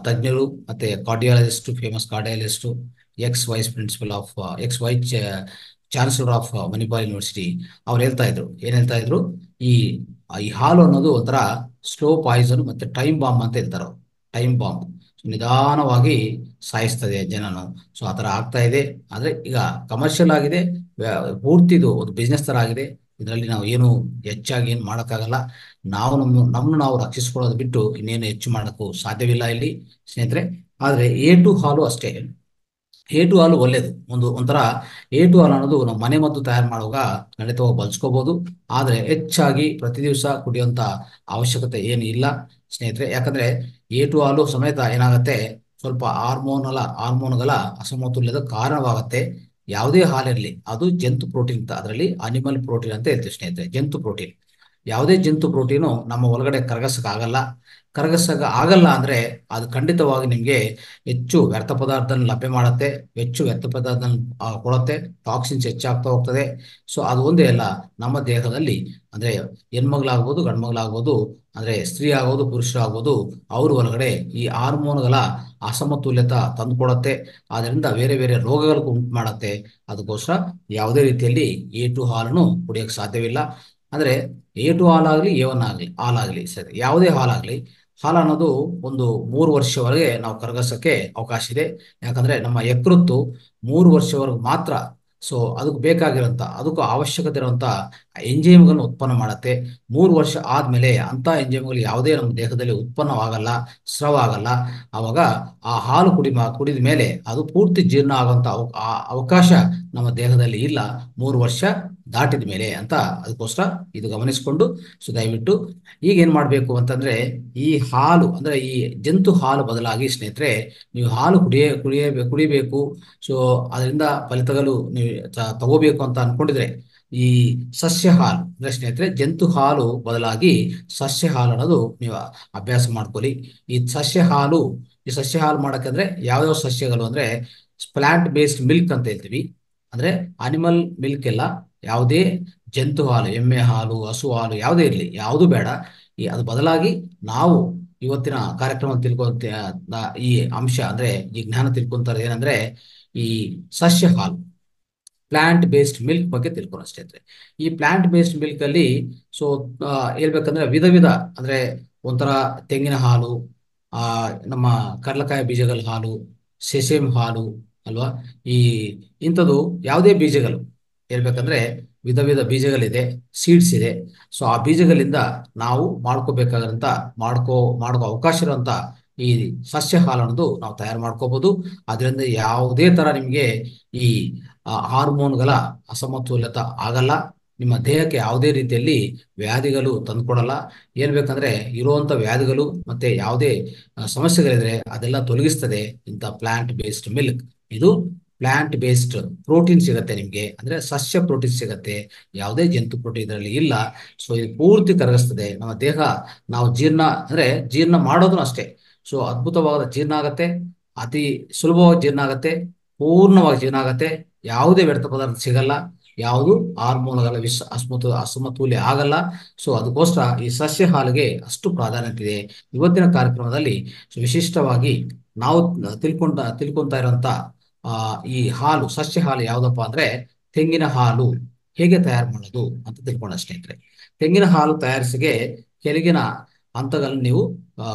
ತಜ್ಞರು ಮತ್ತೆ cardiologist famous cardiologist ex vice principal of ex vice chancellor of Manipal university ಅವ್ರು ಹೇಳ್ತಾ ಇದ್ರು. ಏನ್ ಹೇಳ್ತಾ ಇದ್ರು? ಈ ಈ ಹಾಲು ಅನ್ನೋದು ಒಂಥರ ಸ್ಲೋ ಪಾಯ್ಸನ್ ಮತ್ತೆ ಟೈಮ್ ಬಾಂಬ್ ಅಂತ ಹೇಳ್ತಾರೆ ಟೈಮ್ ಬಾಂಬ್ ನಿಧಾನವಾಗಿ ಸಾಯಿಸ್ತದೆ ಜನನು. ಸೊ ಆ ಆಗ್ತಾ ಇದೆ. ಆದ್ರೆ ಈಗ ಕಮರ್ಷಿಯಲ್ ಆಗಿದೆ ಪೂರ್ತಿದು ಒಂದು ಬಿಸ್ನೆಸ್ ತರ ಆಗಿದೆ. ಇದರಲ್ಲಿ ನಾವು ಏನು ಹೆಚ್ಚಾಗಿ ಏನು ಮಾಡೋಕ್ಕಾಗಲ್ಲ. ನಾವು ನಮ್ಮ ನಮ್ಮನ್ನು ನಾವು ರಕ್ಷಿಸ್ಕೊಳ್ಳೋದು ಬಿಟ್ಟು ಇನ್ನೇನು ಹೆಚ್ಚು ಮಾಡೋಕ್ಕೂ ಸಾಧ್ಯವಿಲ್ಲ ಇಲ್ಲಿ ಸ್ನೇಹಿತರೆ. ಆದರೆ ಎ ಟು ಹಾಲು ಅಷ್ಟೇ. ಎ ಟು ಹಾಲು ಒಳ್ಳೇದು. ಒಂದು, ಒಂಥರ ಟು ಹಾಲು ಅನ್ನೋದು ನಾವು ಮನೆ ಮದ್ದು ತಯಾರು ಮಾಡುವಾಗ ಖಂಡಿತವಾಗಿ ಬಳಸ್ಕೋಬಹುದು ಆದರೆ ಹೆಚ್ಚಾಗಿ ಪ್ರತಿ ದಿವಸ ಕುಡಿಯುವಂತ ಅವಶ್ಯಕತೆ ಏನು ಇಲ್ಲ ಸ್ನೇಹಿತರೆ. ಯಾಕಂದ್ರೆ ಟು ಹಾಲು ಸಮೇತ ಏನಾಗುತ್ತೆ, ಸ್ವಲ್ಪ ಹಾರ್ಮೋನಲ, ಹಾರ್ಮೋನ್ಗಳ ಅಸಮತುಲ್ಯದ ಕಾರಣವಾಗುತ್ತೆ. ಯಾವುದೇ ಹಾಲಿರಲಿ, ಅದು ಜಂತು ಪ್ರೋಟೀನ್ ಅಂತ, ಅದರಲ್ಲಿ ಅನಿಮಲ್ ಪ್ರೋಟೀನ್ ಅಂತ ಹೇಳ್ತೀವಿ ಸ್ನೇಹಿತರೆ, ಜಂತು ಪ್ರೋಟೀನ್. ಯಾವುದೇ ಜಂತು ಪ್ರೋಟೀನು ನಮ್ಮ ಒಳಗಡೆ ಕರಗಸಕ್ಕಾಗಲ್ಲ. ಕರಗಸಕ್ಕೆ ಆಗಲ್ಲ ಅಂದರೆ ಅದು ಖಂಡಿತವಾಗಿ ನಿಮಗೆ ಹೆಚ್ಚು ವ್ಯರ್ಥ ಪದಾರ್ಥನ ಲಭ್ಯ ಮಾಡುತ್ತೆ, ಹೆಚ್ಚು ವ್ಯರ್ಥ ಪದಾರ್ಥನ ಕೊಡುತ್ತೆ, ಟಾಕ್ಸಿನ್ಸ್ ಹೆಚ್ಚಾಗ್ತಾ ಹೋಗ್ತದೆ. ಸೊ, ಅದು ಒಂದೇ ಅಲ್ಲ, ನಮ್ಮ ದೇಹದಲ್ಲಿ ಅಂದರೆ ಹೆಣ್ಮಗಳಾಗ್ಬೋದು, ಗಂಡ್ಮಗಳಾಗ್ಬೋದು, ಅಂದರೆ ಸ್ತ್ರೀ ಆಗೋದು ಪುರುಷರಾಗ್ಬೋದು, ಅವ್ರ ಒಳಗಡೆ ಈ ಹಾರ್ಮೋನ್ಗಳ ಅಸಮತೋಲ್ಯತ ತಂದುಕೊಡತ್ತೆ. ಆದ್ದರಿಂದ ಬೇರೆ ಬೇರೆ ರೋಗಗಳು ಉಂಟು ಮಾಡುತ್ತೆ. ಅದಕ್ಕೋಸ್ಕರ ಯಾವುದೇ ರೀತಿಯಲ್ಲಿ ಎ ಟು ಹಾಲನ್ನು ಕುಡಿಯೋಕ್ಕೆ ಸಾಧ್ಯವಿಲ್ಲ. ಅಂದ್ರೆ ಎ ಟು ಹಾಲ್ ಆಗಲಿ ಎ ಒನ್ ಆಗ್ಲಿ ಆಗಲಿ, ಸರಿ, ಯಾವುದೇ ಹಾಲಾಗ್ಲಿ ಹಾಲು ಅನ್ನೋದು ಒಂದು ಮೂರು ವರ್ಷವರೆಗೆ ನಾವು ಕರಗಿಸೋಕ್ಕೆ ಅವಕಾಶ ಇದೆ. ಯಾಕಂದ್ರೆ ನಮ್ಮ ಯಕೃತ್ತು ಮೂರು ವರ್ಷವರೆಗೂ ಮಾತ್ರ ಸೊ ಅದಕ್ಕೆ ಬೇಕಾಗಿರೋಂಥ ಅದಕ್ಕೂ ಅವಶ್ಯಕತೆ ಇರುವಂಥ ಎಂಜೈಮ್ಗಳನ್ನು ಉತ್ಪನ್ನ ಮಾಡುತ್ತೆ. ಮೂರು ವರ್ಷ ಆದಮೇಲೆ ಅಂಥ ಎಂಜೈಮ್ಗಳು ಯಾವುದೇ ನಮ್ಮ ದೇಹದಲ್ಲಿ ಉತ್ಪನ್ನವಾಗಲ್ಲ ಸ್ರವ ಆಗಲ್ಲ ಆವಾಗ ಆ ಹಾಲು ಕುಡಿ ಕುಡಿದ ಮೇಲೆ ಅದು ಪೂರ್ತಿ ಜೀರ್ಣ ಆಗುವಂಥ ಅವ- ಆ ಅವಕಾಶ ನಮ್ಮ ದೇಹದಲ್ಲಿ ಇಲ್ಲ. ಮೂರು ವರ್ಷ ದಾಟಿದ ಮೇಲೆ ಅಂತ ಅದಕ್ಕೋಸ್ಕರ ಇದು ಗಮನಿಸಿಕೊಂಡು ಸೊ ದಯವಿಟ್ಟು ಈಗ ಏನು ಮಾಡಬೇಕು ಅಂತಂದ್ರೆ ಈ ಹಾಲು, ಅಂದ್ರೆ ಈ ಜಂತು ಹಾಲು ಬದಲಾಗಿ ಸ್ನೇಹಿತರೆ, ನೀವು ಹಾಲು ಕುಡಿಯ ಕುಡಿಯಬೇಕು ಕುಡಿಬೇಕು. ಸೊ ಅದರಿಂದ ಫಲಿತಗಳು ನೀವು ತಗೋಬೇಕು ಅಂತ ಅನ್ಕೊಂಡಿದ್ರೆ ಈ ಸಸ್ಯ ಹಾಲು, ಅಂದ್ರೆ ಸ್ನೇಹಿತರೆ ಜಂತು ಹಾಲು ಬದಲಾಗಿ ಸಸ್ಯ ಹಾಲು ಅನ್ನೋದು ನೀವು ಅಭ್ಯಾಸ ಮಾಡ್ಕೊಳ್ಳಿ. ಈ ಸಸ್ಯ ಹಾಲು, ಈ ಸಸ್ಯ ಹಾಲು ಮಾಡಕ್ಕಂದ್ರೆ ಯಾವ್ಯಾವ ಸಸ್ಯಗಳು ಅಂದ್ರೆ ಪ್ಲಾಂಟ್ ಬೇಸ್ಡ್ ಮಿಲ್ಕ್ ಅಂತ ಹೇಳ್ತೀವಿ. ಅಂದ್ರೆ ಅನಿಮಲ್ ಮಿಲ್ಕ್ ಎಲ್ಲ ಯಾವುದೇ ಜಂತು ಹಾಲು, ಎಮ್ಮೆ ಹಾಲು, ಹಸು ಹಾಲು ಯಾವುದೇ ಇರಲಿ, ಯಾವುದು ಬೇಡ. ಈ ಅದು ಬದಲಾಗಿ ನಾವು ಇವತ್ತಿನ ಕಾರ್ಯಕ್ರಮ ತಿಳ್ಕೊಂತ ಈ ಅಂಶ ಅಂದ್ರೆ ಈ ಜ್ಞಾನ ತಿಳ್ಕೊಂತಾರೆ ಏನಂದ್ರೆ ಈ ಸಸ್ಯ ಹಾಲು ಪ್ಲಾಂಟ್ ಬೇಸ್ಡ್ ಮಿಲ್ಕ್ ಬಗ್ಗೆ ತಿಳ್ಕೊಳ್ಳೋ ಅಷ್ಟೇ ಅಂದ್ರೆ. ಈ ಪ್ಲಾಂಟ್ ಬೇಸ್ಡ್ ಮಿಲ್ಕ್ ಅಲ್ಲಿ ಸೊ ಹೇಳ್ಬೇಕಂದ್ರೆ ವಿಧ ವಿಧ ಅಂದ್ರೆ ಒಂಥರ ತೆಂಗಿನ ಹಾಲು, ಆ, ನಮ್ಮ ಕಡಲಕಾಯಿ ಬೀಜಗಳ ಹಾಲು, ಸೆಸೆಮ್ ಹಾಲು ಅಲ್ವಾ? ಈ ಇಂಥದ್ದು ಯಾವುದೇ ಬೀಜಗಳು ಹೇಳ್ಬೇಕಂದ್ರೆ ವಿಧ ವಿಧ ಬೀಜಗಳಿದೆ ಸೀಡ್ಸ್ ಇದೆ. ಸೊ ಆ ಬೀಜಗಳಿಂದ ನಾವು ಮಾಡ್ಕೋಬೇಕಾದಂತ, ಮಾಡ್ಕೋ ಮಾಡ್ಕೋ ಅವಕಾಶ ಇರುವಂತ ಈ ಸಸ್ಯ ನಾವು ತಯಾರು ಮಾಡ್ಕೋಬಹುದು ಅದರಿಂದ ಯಾವುದೇ ತರ ನಿಮಗೆ ಈ ಹಾರ್ಮೋನ್ಗಳ ಅಸಮತೋಲಿತ ಆಗಲ್ಲ. ನಿಮ್ಮ ದೇಹಕ್ಕೆ ಯಾವುದೇ ರೀತಿಯಲ್ಲಿ ವ್ಯಾಧಿಗಳು ತಂದುಕೊಡಲ್ಲ. ಏನ್ ಬೇಕಂದ್ರೆ ಇರುವಂತ ವ್ಯಾಧಿಗಳು ಮತ್ತೆ ಯಾವುದೇ ಸಮಸ್ಯೆಗಳಿದ್ರೆ ಅದೆಲ್ಲ ತೊಲಗಿಸ್ತದೆ ಇಂಥ ಪ್ಲಾಂಟ್ ಬೇಸ್ಡ್ ಮಿಲ್ಕ್ ಇದು ಪ್ಲಾಂಟ್ ಬೇಸ್ಡ್ ಪ್ರೋಟೀನ್ ಸಿಗುತ್ತೆ ನಿಮಗೆ. ಅಂದ್ರೆ ಸಸ್ಯ ಪ್ರೋಟೀನ್ ಸಿಗತ್ತೆ. ಯಾವುದೇ ಜಂತು ಪ್ರೋಟೀನ್ ಇದರಲ್ಲಿ ಇಲ್ಲ. ಸೊ ಇದು ಪೂರ್ತಿ ಕರಗಿಸ್ತದೆ. ನಮ್ಮ ದೇಹ ನಾವು ಜೀರ್ಣ, ಅಂದ್ರೆ ಜೀರ್ಣ ಮಾಡೋದು ಅಷ್ಟೇ. ಸೊ ಅದ್ಭುತವಾದ ಜೀರ್ಣ ಆಗತ್ತೆ. ಅತಿ ಸುಲಭವಾಗಿ ಜೀರ್ಣ ಆಗತ್ತೆ. ಪೂರ್ಣವಾಗಿ ಜೀರ್ಣ ಆಗತ್ತೆ. ಯಾವುದೇ ವ್ಯರ್ಥ ಪದಾರ್ಥ ಸಿಗಲ್ಲ. ಯಾವುದು ಹಾರ್ಮೋನ್ಗಳ ವಿಸ್ ಅಸಮತು, ಅಸಮತೋಲ್ಯ ಆಗಲ್ಲ. ಸೊ ಅದಕ್ಕೋಸ್ಕರ ಈ ಸಸ್ಯ ಹಾಲಿಗೆ ಅಷ್ಟು ಪ್ರಾಧಾನ್ಯತೆ ಇದೆ. ಇವತ್ತಿನ ಕಾರ್ಯಕ್ರಮದಲ್ಲಿ ವಿಶಿಷ್ಟವಾಗಿ ನಾವು ತಿಳ್ಕೊಂಡ, ತಿಳ್ಕೊಂತ ಇರುವಂತ ಆ, ಈ ಹಾಲು, ಸಸ್ಯ ಹಾಲು ಯಾವ್ದಪ್ಪ ಅಂದ್ರೆ ತೆಂಗಿನ ಹಾಲು ಹೇಗೆ ತಯಾರು ಮಾಡೋದು ಅಂತ ತಿಳ್ಕೊಂಡ ಸ್ನೇಹಿತರೆ. ತೆಂಗಿನ ಹಾಲು ತಯಾರಿಸಿಗೆ ಕೆಳಗಿನ ಹಂತಗಳನ್ನು ನೀವು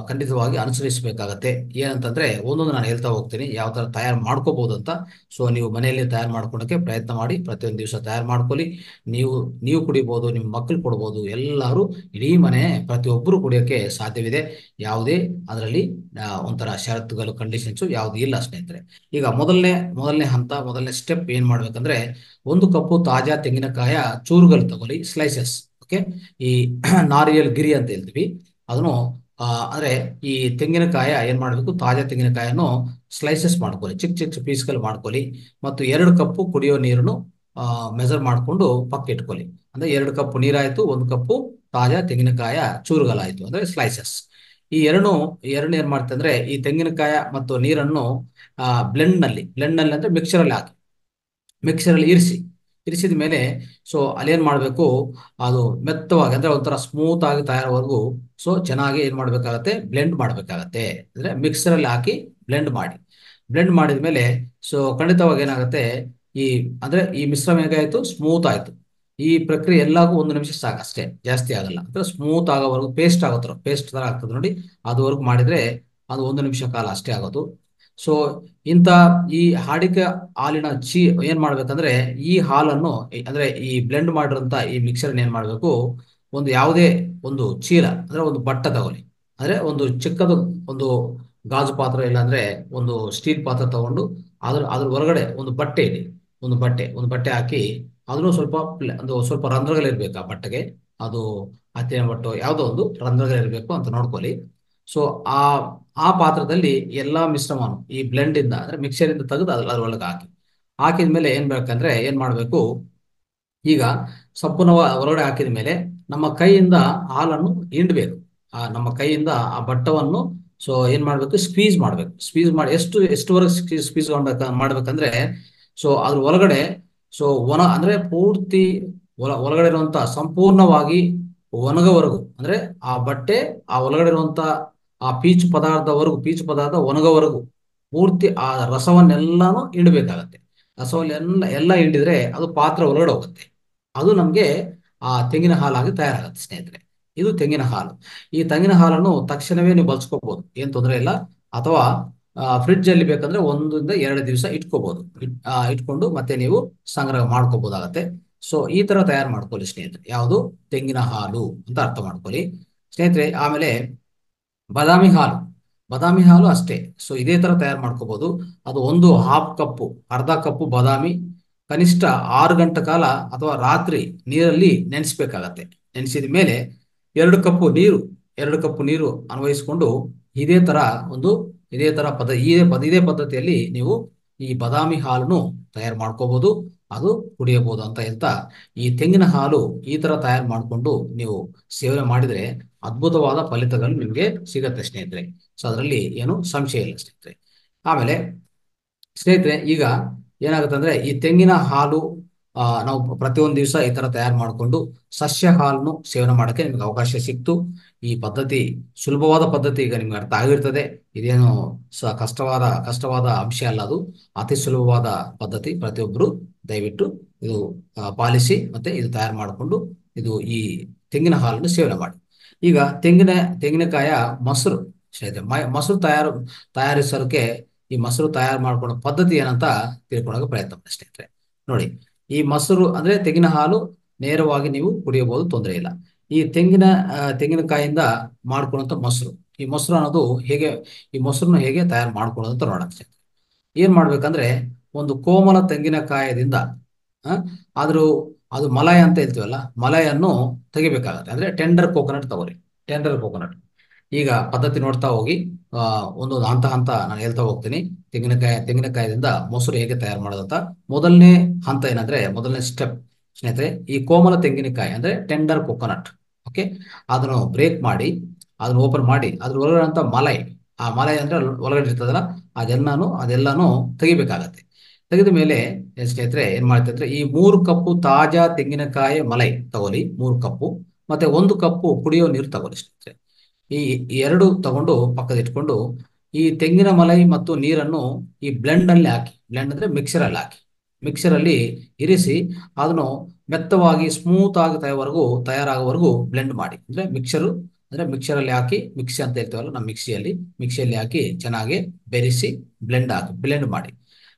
ಖಂಡಿತವಾಗಿ ಅನುಸರಿಸಬೇಕಾಗತ್ತೆ. ಏನಂತಂದ್ರೆ, ಒಂದೊಂದು ನಾನು ಹೇಳ್ತಾ ಹೋಗ್ತೀನಿ, ಯಾವ ತರ ತಯಾರು ಮಾಡ್ಕೋಬಹುದು ಅಂತ. ಸೊ, ನೀವು ಮನೆಯಲ್ಲಿ ತಯಾರು ಮಾಡ್ಕೊಳಕ್ಕೆ ಪ್ರಯತ್ನ ಮಾಡಿ, ಪ್ರತಿಯೊಂದು ದಿವಸ ತಯಾರು ಮಾಡ್ಕೊಳ್ಳಿ. ನೀವು ನೀವು ಕುಡಿಬಹುದು ನಿಮ್ಮ ಮಕ್ಕಳು ಕೊಡ್ಬೋದು, ಎಲ್ಲರೂ ಇಡೀ ಮನೆ ಪ್ರತಿಯೊಬ್ಬರು ಕುಡಿಯೋಕ್ಕೆ ಸಾಧ್ಯವಿದೆ. ಯಾವುದೇ ಅದರಲ್ಲಿ ಒಂಥರ ಷರತ್ತುಗಳು ಕಂಡೀಷನ್ಸ್ ಯಾವುದು ಇಲ್ಲ ಸ್ನೇಹಿತರೆ. ಈಗ ಮೊದಲನೇ ಮೊದಲನೇ ಹಂತ, ಮೊದಲನೇ ಸ್ಟೆಪ್ ಏನ್ ಮಾಡ್ಬೇಕಂದ್ರೆ, ಒಂದು ಕಪ್ಪು ತಾಜಾ ತೆಂಗಿನಕಾಯ ಚೂರುಗಳು ತಗೊಳ್ಳಿ ಸ್ಲೈಸಸ್ ಓಕೆ ಈ ನಾರಿಯಲ್ ಗಿರಿ ಅಂತ ಹೇಳ್ತೀವಿ. ಅದನ್ನು ಅಂದ್ರೆ ಈ ತೆಂಗಿನಕಾಯ ಏನ್ ಮಾಡಬೇಕು? ತಾಜಾ ತೆಂಗಿನಕಾಯನ್ನು ಸ್ಲೈಸಸ್ ಮಾಡ್ಕೊಳ್ಳಿ. ಚಿಕ್ಕ ಚಿಕ್ಕ ಪೀಸ್ಗಳು ಮಾಡ್ಕೊಳ್ಳಿ. ಮತ್ತು ಎರಡು ಕಪ್ಪು ಕುಡಿಯೋ ನೀರನ್ನು ಮೆಜರ್ ಮಾಡಿಕೊಂಡು ಪಕ್ಕ ಇಟ್ಕೊಳ್ಳಿ. ಅಂದ್ರೆ ಎರಡು ಕಪ್ ನೀರಾಯ್ತು, ಒಂದು ಕಪ್ಪು ತಾಜಾ ತೆಂಗಿನಕಾಯ ಚೂರುಗಳಾಯ್ತು. ಅಂದ್ರೆ ಸ್ಲೈಸಸ್ ಈ ಎರಡು ಎರಡು ಏನ್ ಮಾಡ್ತಂದ್ರೆ ಅಂದ್ರೆ, ಈ ತೆಂಗಿನಕಾಯ ಮತ್ತು ನೀರನ್ನು ಬ್ಲೆಂಡ್ನಲ್ಲಿ ಬ್ಲೆಂಡ್ನಲ್ಲಿ ಬ್ಲೆಂಡ್ನಲ್ಲಿ ಅಂದ್ರೆ ಮಿಕ್ಸರ್ ಅಲ್ಲಿ ಹಾಕಿ. ಮಿಕ್ಸರ್ ಅಲ್ಲಿ ಇರಿಸಿ. ಇರಿಸಿದ ಮೇಲೆ ಸೊ ಅಲ್ಲೇನು ಮಾಡಬೇಕು? ಅದು ಮೆತ್ತವಾಗಿ, ಅಂದ್ರೆ ಒಂಥರ ಸ್ಮೂತ್ ಆಗಿ ತಯಾರವರೆಗೂ ಸೊ ಚೆನ್ನಾಗಿ ಏನು ಮಾಡ್ಬೇಕಾಗತ್ತೆ? ಬ್ಲೆಂಡ್ ಮಾಡ್ಬೇಕಾಗತ್ತೆ. ಅಂದ್ರೆ ಮಿಕ್ಸರಲ್ಲಿ ಹಾಕಿ ಬ್ಲೆಂಡ್ ಮಾಡಿ. ಬ್ಲೆಂಡ್ ಮಾಡಿದ ಮೇಲೆ ಸೊ ಖಂಡಿತವಾಗಿ ಏನಾಗುತ್ತೆ? ಈ, ಅಂದ್ರೆ ಈ ಮಿಶ್ರಣ ಹೇಗಾಯಿತು ಸ್ಮೂತ್ ಆಯ್ತು. ಈ ಪ್ರಕ್ರಿಯೆ ಎಲ್ಲಾಗೂ ಒಂದು ನಿಮಿಷ ಸಾಕು ಅಷ್ಟೇ. ಜಾಸ್ತಿ ಆಗಲ್ಲ. ಅಂದ್ರೆ ಸ್ಮೂತ್ ಆಗೋವರೆಗೂ ಪೇಸ್ಟ್ ಆಗೋತ್ರ ಪೇಸ್ಟ್ ತರ ಆಗ್ತದೆ ನೋಡಿ. ಅದುವರೆಗೂ ಮಾಡಿದ್ರೆ ಅದು ಒಂದು ನಿಮಿಷ ಕಾಲ ಅಷ್ಟೇ ಆಗೋದು. ಸೊ ಇಂಥ ಈ ಹಾಡಿಕೆ ಹಾಲಿನ ಚೀ ಏನ್ ಮಾಡ್ಬೇಕಂದ್ರೆ, ಈ ಹಾಲನ್ನು ಅಂದ್ರೆ ಈ ಬ್ಲೆಂಡ್ ಮಾಡಿರೋಂಥ ಈ ಮಿಕ್ಸರ್ ಏನ್ ಮಾಡ್ಬೇಕು? ಒಂದು ಯಾವುದೇ ಒಂದು ಚೀಲ, ಅಂದ್ರೆ ಒಂದು ಬಟ್ಟ ತಗೊಳ್ಳಿ. ಅಂದ್ರೆ ಒಂದು ಚಿಕ್ಕದು ಒಂದು ಗಾಜು ಪಾತ್ರ ಇಲ್ಲಾಂದ್ರೆ ಒಂದು ಸ್ಟೀಲ್ ಪಾತ್ರ ತಗೊಂಡು ಅದ್ರ ಅದ್ರ ಹೊರಗಡೆ ಒಂದು ಬಟ್ಟೆ ಇಡಿ. ಒಂದು ಬಟ್ಟೆ ಒಂದು ಬಟ್ಟೆ ಹಾಕಿ ಅದನ್ನು ಸ್ವಲ್ಪ ಒಂದು ಸ್ವಲ್ಪ ರಂಧ್ರಗಳಿರ್ಬೇಕು ಆ ಬಟ್ಟೆಗೆ. ಅದು ಹತ್ತಿನ ಬಟ್ಟು, ಯಾವುದೋ ಒಂದು ರಂಧ್ರಗಳಿರ್ಬೇಕು ಅಂತ ನೋಡ್ಕೊಳ್ಳಿ. ಸೊ ಆ ಆ ಪಾತ್ರದಲ್ಲಿ ಎಲ್ಲಾ ಮಿಶ್ರಮಾನು, ಈ ಬ್ಲೆಂಡ್ ಇಂದ ಅಂದ್ರೆ ಮಿಕ್ಸರ್ ಇಂದ ತೆಗೆದು ಅದ್ರ, ಅದ್ರೊಳಗೆ ಹಾಕಿ. ಹಾಕಿದ ಮೇಲೆ ಏನ್ ಬೇಕಂದ್ರೆ ಏನ್ ಮಾಡಬೇಕು? ಈಗ ಸಪ್ಪುನ ಹೊರಗಡೆ ಹಾಕಿದ ಮೇಲೆ ನಮ್ಮ ಕೈಯಿಂದ ಹಾಲನ್ನು ಹಿಂಡ್ಬೇಕು. ಆ, ನಮ್ಮ ಕೈಯಿಂದ ಆ ಬಟ್ಟವನ್ನು, ಸೊ ಏನ್ ಮಾಡ್ಬೇಕು? ಸ್ಕ್ವೀಸ್ ಮಾಡ್ಬೇಕು. ಸ್ಕ್ವೀಸ್ ಮಾಡಿ ಎಷ್ಟು, ಎಷ್ಟುವರೆಗೆ ಸ್ಕ್ವೀಸ್ ಮಾಡ್ಬೇಕ, ಮಾಡ್ಬೇಕಂದ್ರೆ, ಸೊ ಅದ್ರ ಒಳಗಡೆ, ಸೊ ಒಣ, ಅಂದ್ರೆ ಪೂರ್ತಿ ಒಳ, ಒಳಗಡೆ ಇರುವಂತ ಸಂಪೂರ್ಣವಾಗಿ ಒಣಗವರೆಗೂ, ಅಂದ್ರೆ ಆ ಬಟ್ಟೆ, ಆ ಒಳಗಡೆ ಇರುವಂತ ಆ ಪೀಚ್ ಪದಾರ್ಥವರೆಗೂ, ಪೀಚ್ ಪದಾರ್ಥ ಒಣಗೋವರೆಗೂ ಪೂರ್ತಿ ಆ ರಸವನ್ನೆಲ್ಲಾನು ಹಿಂಡಬೇಕಾಗತ್ತೆ ರಸವನ್ನೆಲ್ಲ, ಎಲ್ಲ ಹಿಂಡಿದ್ರೆ ಅದು ಪಾತ್ರ ಒಳಗಡೆ ಹೋಗುತ್ತೆ. ಅದು ನಮಗೆ ಆ ತೆಂಗಿನ ಹಾಲಾಗಿ ತಯಾರಾಗುತ್ತೆ ಸ್ನೇಹಿತರೆ. ಇದು ತೆಂಗಿನ ಹಾಲು. ಈ ತೆಂಗಿನ ಹಾಲನ್ನು ತಕ್ಷಣವೇ ನೀವು ಬಳಸ್ಕೋಬಹುದು ಏನ್ ತೊಂದರೆ ಇಲ್ಲ. ಅಥವಾ ಫ್ರಿಡ್ಜ್ ಅಲ್ಲಿ ಬೇಕಂದ್ರೆ ಒಂದರಿಂದ ಎರಡು ದಿವಸ ಇಟ್ಕೋಬಹುದು ಇಟ್ಕೊಂಡು ಮತ್ತೆ ನೀವು ಸಂಗ್ರಹ ಮಾಡ್ಕೋಬಹುದಾಗತ್ತೆ ಸೊ ಈ ತರ ತಯಾರು ಮಾಡ್ಕೊಳ್ಳಿ ಸ್ನೇಹಿತರೆ. ಯಾವುದು? ತೆಂಗಿನ ಹಾಲು ಅಂತ ಅರ್ಥ ಮಾಡ್ಕೊಳ್ಳಿ. ಸ್ನೇಹಿತರೆ, ಆಮೇಲೆ ಬಾದಾಮಿ ಹಾಲು. ಬಾದಾಮಿ ಹಾಲು ಅಷ್ಟೇ. ಸೊ ಇದೇ ತರ ತಯಾರು ಮಾಡ್ಕೋಬಹುದು ಅದು ಒಂದು ಹಾಫ್ ಕಪ್ಪು ಅರ್ಧ ಕಪ್ಪು ಬಾದಾಮಿ, ಕನಿಷ್ಠ ಆರು ಗಂಟೆ ಕಾಲ ಅಥವಾ ರಾತ್ರಿ ನೀರಲ್ಲಿ ನೆನೆಸ್ಬೇಕಾಗತ್ತೆ. ನೆನೆಸಿದ ಮೇಲೆ ಎರಡು ಕಪ್ಪು ನೀರು, ಎರಡು ಕಪ್ಪು ನೀರು ಅನ್ವಯಿಸಿಕೊಂಡು ಇದೇ ತರ ಒಂದು, ಇದೇ ತರ ಪದ, ಇದೇ ಪದ, ಇದೇ ಪದ್ಧತಿಯಲ್ಲಿ ನೀವು ಈ ಬಾದಾಮಿ ಹಾಲನ್ನು ತಯಾರು ಮಾಡ್ಕೋಬಹುದು ಅದು ಕುಡಿಯಬಹುದು ಅಂತ ಹೇಳ್ತಾ ಈ ತೆಂಗಿನ ಹಾಲು ಈ ತರ ತಯಾರು ಮಾಡಿಕೊಂಡು ನೀವು ಸೇವನೆ ಮಾಡಿದ್ರೆ ಅದ್ಭುತವಾದ ಫಲಿತಗಳು ನಿಮಗೆ ಸಿಗತ್ತೆ ಸ್ನೇಹಿತರೆ. ಸೊ ಅದರಲ್ಲಿ ಏನು ಸಂಶಯ ಇಲ್ಲ ಸ್ನೇಹಿತರೆ. ಆಮೇಲೆ ಸ್ನೇಹಿತರೆ, ಈಗ ಏನಾಗುತ್ತೆ ಅಂದ್ರೆ ಈ ತೆಂಗಿನ ಹಾಲು ನಾವು ಪ್ರತಿಯೊಂದು ದಿವಸ ಈ ತರ ತಯಾರು ಮಾಡಿಕೊಂಡು ಸಸ್ಯ ಹಾಲನ್ನು ಸೇವನೆ ಮಾಡೋಕ್ಕೆ ನಿಮ್ಗೆ ಅವಕಾಶ ಸಿಕ್ತು. ಈ ಪದ್ಧತಿ ಸುಲಭವಾದ ಪದ್ಧತಿ ಈಗ ನಿಮ್ಗೆ ಅರ್ಥ ಆಗಿರ್ತದೆ. ಇದೇನು ಸ ಕಷ್ಟವಾದ ಕಷ್ಟವಾದ ಅಂಶ ಅಲ್ಲ ಅದು. ಅತಿ ಸುಲಭವಾದ ಪದ್ಧತಿ ಪ್ರತಿಯೊಬ್ಬರು ದಯವಿಟ್ಟು ಇದು ಪಾಲಿಸಿ ಮತ್ತೆ ಇದು ತಯಾರು ಮಾಡಿಕೊಂಡು ಇದು ಈ ತೆಂಗಿನ ಹಾಲನ್ನು ಸೇವನೆ ಮಾಡಿ. ಈಗ ತೆಂಗಿನ, ತೆಂಗಿನಕಾಯ ಮೊಸರು ಮೊಸರು ತಯಾರು ತಯಾರಿಸೋಕೆ ಈ ಮೊಸರು ತಯಾರು ಮಾಡ್ಕೊಳ್ಳೋ ಪದ್ಧತಿ ಏನಂತ ತಿಳ್ಕೊಳ್ಳೋಕೆ ಪ್ರಯತ್ನ ಮಾಡಿ ಸ್ನೇಹಿತರೆ ನೋಡಿ, ಈ ಮೊಸರು ಅಂದ್ರೆ ತೆಂಗಿನ ಹಾಲು ನೇರವಾಗಿ ನೀವು ಕುಡಿಯಬಹುದು ತೊಂದರೆ ಇಲ್ಲ ಈ ತೆಂಗಿನ ತೆಂಗಿನಕಾಯಿಂದ ಮಾಡ್ಕೊಳ್ಳುವಂತ ಮೊಸರು, ಈ ಮೊಸರು ಅನ್ನೋದು ಹೇಗೆ, ಈ ಮೊಸರನ್ನು ಹೇಗೆ ತಯಾರು ಮಾಡ್ಕೊಳ್ಳೋದು ಅಂತ ನೋಡೋಣ. ಏನ್ ಮಾಡ್ಬೇಕಂದ್ರೆ ಒಂದು ಕೋಮಲ ತೆಂಗಿನಕಾಯದಿಂದ ಆದ್ರೂ ಅದು ಮಲಯ ಅಂತ ಹೇಳ್ತೀವಲ್ಲ ಮಲಯನ್ನು ತೆಗಿಬೇಕಾಗತ್ತೆ. ಅಂದ್ರೆ ಟೆಂಡರ್ ಕೋಕೋನಟ್ ತಗೋರಿ. ಟೆಂಡರ್ ಕೋಕೋನಟ್ ಈಗ ಪದ್ಧತಿ ನೋಡ್ತಾ ಹೋಗಿ ಒಂದೊಂದು ಹಂತ ಹಂತ ನಾನು ಹೇಳ್ತಾ ಹೋಗ್ತೀನಿ. ತೆಂಗಿನಕಾಯಿ, ತೆಂಗಿನಕಾಯದಿಂದ ಮೊಸರು ಹೇಗೆ ತಯಾರು ಮಾಡೋದಂತ ಮೊದಲನೇ ಹಂತ ಏನಂದ್ರೆ, ಮೊದಲನೇ ಸ್ಟೆಪ್ ಸ್ನೇಹಿತರೆ, ಈ ಕೋಮಲ ತೆಂಗಿನಕಾಯಿ ಅಂದ್ರೆ ಟೆಂಡರ್ ಕೋಕೋನಟ್ ಓಕೆ ಅದನ್ನು ಬ್ರೇಕ್ ಮಾಡಿ, ಅದನ್ನು ಓಪನ್ ಮಾಡಿ ಅದ್ರ ಒಳಗಡೆ ಮಲೈ ಆ ಮಲೈ ಅಂದ್ರೆ ಒಳಗಡೆ ಇರ್ತದಲ್ಲ, ಅದೆಲ್ಲಾನು ಅದೆಲ್ಲಾನು ತೆಗಿಬೇಕಾಗತ್ತೆ. ತೆಗೆದ ಮೇಲೆ ಸ್ನೇಹಿತರೆ, ಏನ್ ಮಾಡ್ತಿದ್ರೆ ಈ ಮೂರು ಕಪ್ಪು ತಾಜಾ ತೆಂಗಿನಕಾಯಿ ಮಲೈ ತಗೊಳ್ಳಿ, ಮೂರು ಕಪ್ಪು. ಮತ್ತೆ ಒಂದು ಕಪ್ಪು ಕುಡಿಯೋ ನೀರು ತಗೊಳ್ಳಿ ಸ್ನೇಹಿತರೆ. ಈ ಎರಡು ತಗೊಂಡು ಪಕ್ಕದ ಇಟ್ಕೊಂಡು ಈ ತೆಂಗಿನ ಮಲೈ ಮತ್ತು ನೀರನ್ನು ಈ ಬ್ಲೆಂಡ್ ಅಲ್ಲಿ ಹಾಕಿ ಬ್ಲೆಂಡ್ ಅಂದ್ರೆ ಮಿಕ್ಸರ್ ಅಲ್ಲಿ ಹಾಕಿ. ಮಿಕ್ಸರ್ ಅಲ್ಲಿ ಇರಿಸಿ ಅದನ್ನು ಮೆತ್ತವಾಗಿ ಸ್ಮೂತ್ ಆಗವರೆಗೂ ತಯಾರಾಗುವವರೆಗೂ ಬ್ಲೆಂಡ್ ಮಾಡಿ. ಅಂದ್ರೆ ಮಿಕ್ಸರ್ ಅಂದ್ರೆ ಮಿಕ್ಸರ್ ಅಲ್ಲಿ ಹಾಕಿ ಮಿಕ್ಸಿ ಅಂತ ಹೇಳ್ತೇವಲ್ಲ, ನಮ್ಮ ಮಿಕ್ಸಿಯಲ್ಲಿ. ಮಿಕ್ಸಿಯಲ್ಲಿ ಹಾಕಿ ಚೆನ್ನಾಗಿ ಬೆರೆಸಿ ಬ್ಲೆಂಡ್ ಹಾಕಿ ಬ್ಲೆಂಡ್ ಮಾಡಿ.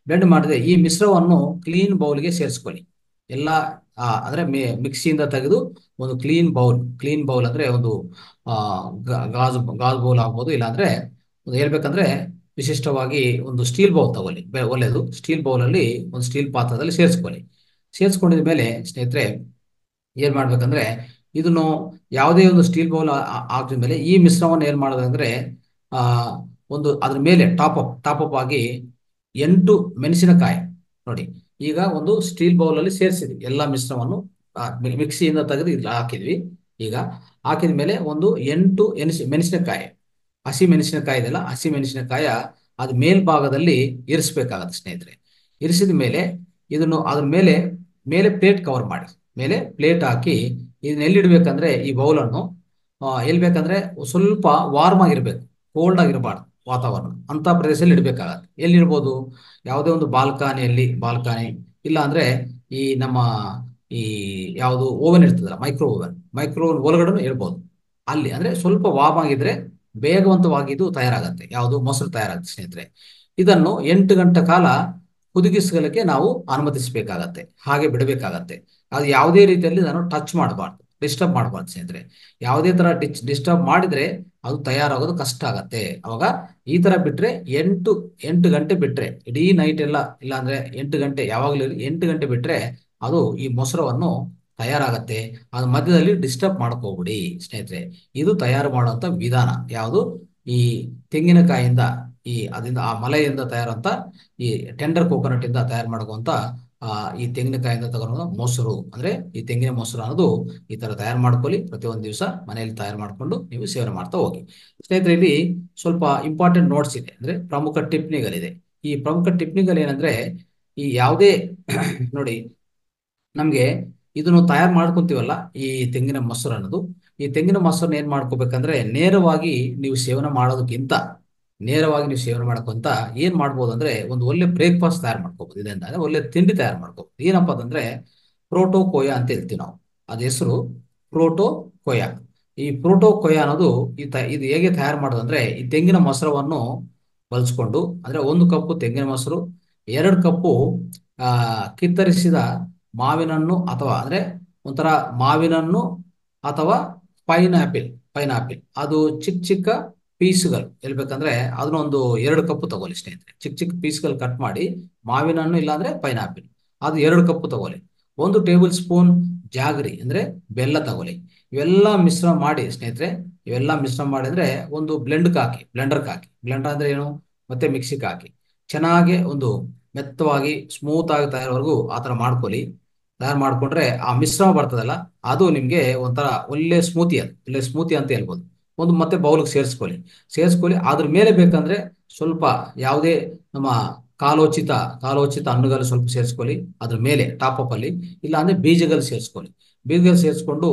ಬ್ಲೆಂಡ್ ಮಾಡಿದ್ರೆ ಈ ಮಿಶ್ರವನ್ನು ಕ್ಲೀನ್ ಬೌಲ್ಗೆ ಸೇರಿಸ್ಕೊಳ್ಳಿ. ಎಲ್ಲ ಅಂದ್ರೆ ಮಿಕ್ಸಿಯಿಂದ ತೆಗೆದು ಒಂದು ಕ್ಲೀನ್ ಬೌಲ್ ಕ್ಲೀನ್ ಬೌಲ್ ಅಂದ್ರೆ ಒಂದು ಗಾಜು ಗಾಜು ಬೌಲ್ ಆಗ್ಬೋದು, ಇಲ್ಲಾಂದ್ರೆ ಒಂದು ಹೇಳ್ಬೇಕಂದ್ರೆ ವಿಶಿಷ್ಟವಾಗಿ ಒಂದು ಸ್ಟೀಲ್ ಬೌಲ್ ತಗೊಳ್ಳಿ. ಒಳ್ಳೆಯದು ಸ್ಟೀಲ್ ಬೌಲಲ್ಲಿ ಒಂದು ಸ್ಟೀಲ್ ಪಾತ್ರದಲ್ಲಿ ಸೇರಿಸ್ಕೊಳ್ಳಿ. ಸೇರಿಸ್ಕೊಂಡಿದ ಮೇಲೆ ಸ್ನೇಹಿತರೆ, ಏನ್ ಮಾಡ್ಬೇಕಂದ್ರೆ ಇದನ್ನು ಯಾವುದೇ ಒಂದು ಸ್ಟೀಲ್ ಬೌಲ್ ಆಗಿದ ಮೇಲೆ ಈ ಮಿಶ್ರಣವನ್ನು ಏನ್ ಮಾಡೋದಂದ್ರೆ ಒಂದು ಅದ್ರ ಮೇಲೆ ಟಾಪ್ ಅಪ್ ಟಾಪ್ ಅಪ್ ಆಗಿ ಎಂಟು ಮೆಣಸಿನಕಾಯಿ ನೋಡಿ. ಈಗ ಒಂದು ಸ್ಟೀಲ್ ಬೌಲ್ ಅಲ್ಲಿ ಸೇರಿಸಿದ್ವಿ. ಎಲ್ಲ ಮಿಶ್ರವನ್ನು ಮಿಕ್ಸಿಯಿಂದ ತೆಗೆದು ಇಲ್ಲಿ ಹಾಕಿದ್ವಿ. ಈಗ ಹಾಕಿದ ಮೇಲೆ ಒಂದು ಎಂಟು ಎನಿಸಿ ಮೆಣಸಿನಕಾಯಿ, ಹಸಿ ಮೆಣಸಿನಕಾಯಿ ಇದೆಲ್ಲ ಹಸಿ ಮೆಣಸಿನಕಾಯಿ ಅದು ಮೇಲ್ಭಾಗದಲ್ಲಿ ಇರಿಸಬೇಕಾಗತ್ತೆ ಸ್ನೇಹಿತರೆ. ಇರಿಸಿದ ಮೇಲೆ ಇದನ್ನು ಅದ್ರ ಮೇಲೆ ಮೇಲೆ ಪ್ಲೇಟ್ ಕವರ್ ಮಾಡಿ. ಮೇಲೆ ಪ್ಲೇಟ್ ಹಾಕಿ ಇದನ್ನ ಎಲ್ಲಿಡ್ಬೇಕಂದ್ರೆ ಈ ಬೌಲನ್ನು ಎಲ್ಲಿ ಬೇಕಂದ್ರೆ ಸ್ವಲ್ಪ ವಾರ್ಮ್ ಆಗಿರ್ಬೇಕು ಕೋಲ್ಡ್ ಆಗಿರಬಾರ್ದು. ವಾತಾವರಣ. ಅಂತ ಪ್ರದೇಶದಲ್ಲಿ ಇಡಬೇಕಾಗತ್ತೆ. ಎಲ್ಲಿರ್ಬೋದು? ಯಾವುದೇ ಒಂದು ಬಾಲ್ಕಾನಿಯಲ್ಲಿ, ಬಾಲ್ಕಾನಿ ಇಲ್ಲ ಅಂದ್ರೆ ಈ ನಮ್ಮ ಈ ಯಾವುದು ಓವನ್ ಇರ್ತದಲ್ಲ, ಮೈಕ್ರೋ ಓವನ್ ಮೈಕ್ರೋ ಓವನ್ ಒಳಗಡೆ ಇರ್ಬೋದು. ಅಲ್ಲಿ ಅಂದ್ರೆ ಸ್ವಲ್ಪ ವಾಮ್ ಆಗಿದ್ರೆ ಬೇಗವಂತವಾಗಿ ಇದು ತಯಾರಾಗತ್ತೆ. ಯಾವುದು? ಮೊಸರು ತಯಾರಾಗುತ್ತೆ ಸ್ನೇಹಿತರೆ. ಇದನ್ನು ಎಂಟು ಗಂಟೆ ಕಾಲ ಹುದುಗಿಸಲಿಕ್ಕೆ ನಾವು ಅನುಮತಿಸಬೇಕಾಗತ್ತೆ. ಹಾಗೆ ಬಿಡಬೇಕಾಗತ್ತೆ. ಅದು ಯಾವುದೇ ರೀತಿಯಲ್ಲಿ ನಾನು ಟಚ್ ಮಾಡಬಾರ್ದು. ಡಿಸ್ಟರ್ಬ್ ಮಾಡಬಾರ್ದು ಸ್ನೇಹಿತರೆ. ಯಾವುದೇ ತರ ಡಿಚ್ ಡಿಸ್ಟರ್ಬ್ ಮಾಡಿದ್ರೆ ಅದು ತಯಾರಾಗೋದು ಕಷ್ಟ ಆಗತ್ತೆ. ಅವಾಗ ಈ ತರ ಬಿಟ್ರೆ ಎಂಟು ಎಂಟು ಗಂಟೆ ಬಿಟ್ರೆ, ಇಡೀ ನೈಟ್ ಎಲ್ಲ ಇಲ್ಲ ಅಂದ್ರೆ ಎಂಟು ಗಂಟೆ, ಯಾವಾಗಲೂ ಎಂಟು ಗಂಟೆ ಬಿಟ್ರೆ ಅದು ಈ ಮೊಸರವನ್ನು ತಯಾರಾಗತ್ತೆ. ಅದು ಮಧ್ಯದಲ್ಲಿ ಡಿಸ್ಟರ್ಬ್ ಮಾಡ್ಕೋಬಿಡಿ ಸ್ನೇಹಿತರೆ. ಇದು ತಯಾರು ಮಾಡುವಂತ ವಿಧಾನ. ಯಾವುದು? ಈ ತೆಂಗಿನಕಾಯಿಯಿಂದ ಈ ಅದರಿಂದ ಆ ಮಲೆಯಿಂದ ತಯಾರಂತ ಈ ಟೆಂಡರ್ ಕೋಕೋನಟ್ ಇಂದ ತಯಾರು ಮಾಡುವಂತ ಆ, ಈ ತೆಂಗಿನಕಾಯಿಂದ ತಗೊಂಡ ಮೊಸರು. ಅಂದ್ರೆ ಈ ತೆಂಗಿನ ಮೊಸರು ಅನ್ನೋದು ಈ ತರ ತಯಾರು ಮಾಡ್ಕೊಳ್ಳಿ. ಪ್ರತಿಯೊಂದು ದಿವಸ ಮನೆಯಲ್ಲಿ ತಯಾರು ಮಾಡ್ಕೊಂಡು ನೀವು ಸೇವನೆ ಮಾಡ್ತಾ ಹೋಗಿ. ಸ್ನೇಹಿತರೆ, ಇಲ್ಲಿ ಸ್ವಲ್ಪ ಇಂಪಾರ್ಟೆಂಟ್ ನೋಟ್ಸ್ ಇದೆ. ಅಂದ್ರೆ ಪ್ರಮುಖ ಟಿಪ್ಪಣಿಗಳಿದೆ ಈ ಪ್ರಮುಖ ಟಿಪ್ಪಣಿಗಳು ಏನಂದ್ರೆ, ಈ ಯಾವುದೇ ನೋಡಿ, ನಮ್ಗೆ ಇದನ್ನು ತಯಾರು ಮಾಡ್ಕೊಂತೀವಲ್ಲ, ಈ ತೆಂಗಿನ ಮೊಸರು ಅನ್ನೋದು. ಈ ತೆಂಗಿನ ಮೊಸರನ್ನ ಏನ್ ಮಾಡ್ಕೋಬೇಕಂದ್ರೆ, ನೇರವಾಗಿ ನೀವು ಸೇವನೆ ಮಾಡೋದಕ್ಕಿಂತ ನೇರವಾಗಿ ನೀವು ಸೇವನೆ ಮಾಡ್ಕೊಂತ ಏನ್ ಮಾಡ್ಬೋದು ಅಂದ್ರೆ ಒಂದು ಒಳ್ಳೆ ಬ್ರೇಕ್ಫಾಸ್ಟ್ ತಯಾರು ಮಾಡ್ಕೋಬಹುದು ಇದೆ ಅಂದ್ರೆ ಒಳ್ಳೆ ತಿಂಡಿ ತಯಾರು ಮಾಡ್ಕೋಬಹುದು ಏನಪ್ಪಾ ಅಂತಂದ್ರೆ ಪ್ರೋಟೋ ಕೋಯಾ ಅಂತ ಹೇಳ್ತೀವಿ ನಾವು. ಅದ ಹೆಸರು ಪ್ರೋಟೋ ಕೋಯಾ ಈ ಪ್ರೋಟೋಕೊಯ ಅನ್ನೋದು ಈ ಇದು ಹೇಗೆ ತಯಾರು ಮಾಡೋದು ಅಂದ್ರೆ ಈ ತೆಂಗಿನ ಮೊಸರವನ್ನು ಬಳಸ್ಕೊಂಡು, ಅಂದ್ರೆ ಒಂದು ಕಪ್ಪು ತೆಂಗಿನ ಮೊಸರು, ಎರಡು ಕಪ್ಪು, ಆ, ಕಿತ್ತರಿಸಿದ ಮಾವಿನಣ್ಣು ಅಥವಾ ಅಂದ್ರೆ ಒಂಥರ ಮಾವಿನಣ್ಣು ಅಥವಾ ಪೈನಾಪಿಲ್ ಪೈನಾಪಿಲ್ ಅದು ಚಿಕ್ಕ ಚಿಕ್ಕ ಪೀಸ್ಗಳು ಹೇಳ್ಬೇಕಂದ್ರೆ ಅದನ್ನ ಒಂದು ಎರಡು ಕಪ್ಪು ತಗೊಳ್ಳಿ ಸ್ನೇಹಿತರೆ. ಚಿಕ್ಕ ಚಿಕ್ಕ ಪೀಸ್ಗಳು ಕಟ್ ಮಾಡಿ ಮಾವಿನ ಹಣ್ಣು ಇಲ್ಲಾಂದ್ರೆ ಪೈನಾಪಲ್ ಅದು ಎರಡು ಕಪ್ಪು ತಗೊಳ್ಳಿ. ಒಂದು ಟೇಬಲ್ ಸ್ಪೂನ್ ಜಾಗರಿ ಅಂದ್ರೆ ಬೆಲ್ಲ ತಗೊಳ್ಳಿ. ಇವೆಲ್ಲ ಮಿಶ್ರ ಮಾಡಿ ಸ್ನೇಹಿತರೆ, ಇವೆಲ್ಲ ಮಿಶ್ರಣ ಮಾಡಿದ್ರೆ ಒಂದು ಬ್ಲೆಂಡ್ಗೆ ಹಾಕಿ ಬ್ಲೆಂಡರ್ಗೆ ಹಾಕಿ. ಬ್ಲೆಂಡರ್ ಅಂದ್ರೆ ಏನು? ಮತ್ತೆ ಮಿಕ್ಸಿಗೆ ಹಾಕಿ. ಚೆನ್ನಾಗಿ ಒಂದು ಮೆತ್ತವಾಗಿ ಸ್ಮೂತ್ ಆಗಿ ತಯಾರವರೆಗೂ ಆ ಥರ ಮಾಡ್ಕೊಳ್ಳಿ. ತಯಾರು ಮಾಡ್ಕೊಂಡ್ರೆ ಆ ಮಿಶ್ರಣ ಬರ್ತದಲ್ಲ, ಅದು ನಿಮ್ಗೆ ಒಂಥರ ಒಳ್ಳೆ ಸ್ಮೂತಿ ಅದು. ಒಳ್ಳೆ ಸ್ಮೂತಿ ಅಂತ ಹೇಳ್ಬೋದು. ಒಂದು ಮತ್ತೆ ಬೌಲ್ಗೆ ಸೇರಿಸ್ಕೊಳ್ಳಿ. ಸೇರಿಸ್ಕೊಳ್ಳಿ. ಅದ್ರ ಮೇಲೆ ಬೇಕಂದ್ರೆ ಸ್ವಲ್ಪ ಯಾವುದೇ ನಮ್ಮ ಕಾಲೋಚಿತ ಕಾಲೋಚಿತ ಹಣ್ಣುಗಳು ಸ್ವಲ್ಪ ಸೇರಿಸ್ಕೊಳ್ಳಿ. ಅದ್ರ ಮೇಲೆ ಟಾಪ್ ಅಪ್ ಅಲ್ಲಿ. ಇಲ್ಲ ಅಂದ್ರೆ ಬೀಜಗಳು ಸೇರಿಸ್ಕೊಳ್ಳಿ. ಬೀಜಗಳು ಸೇರಿಸ್ಕೊಂಡು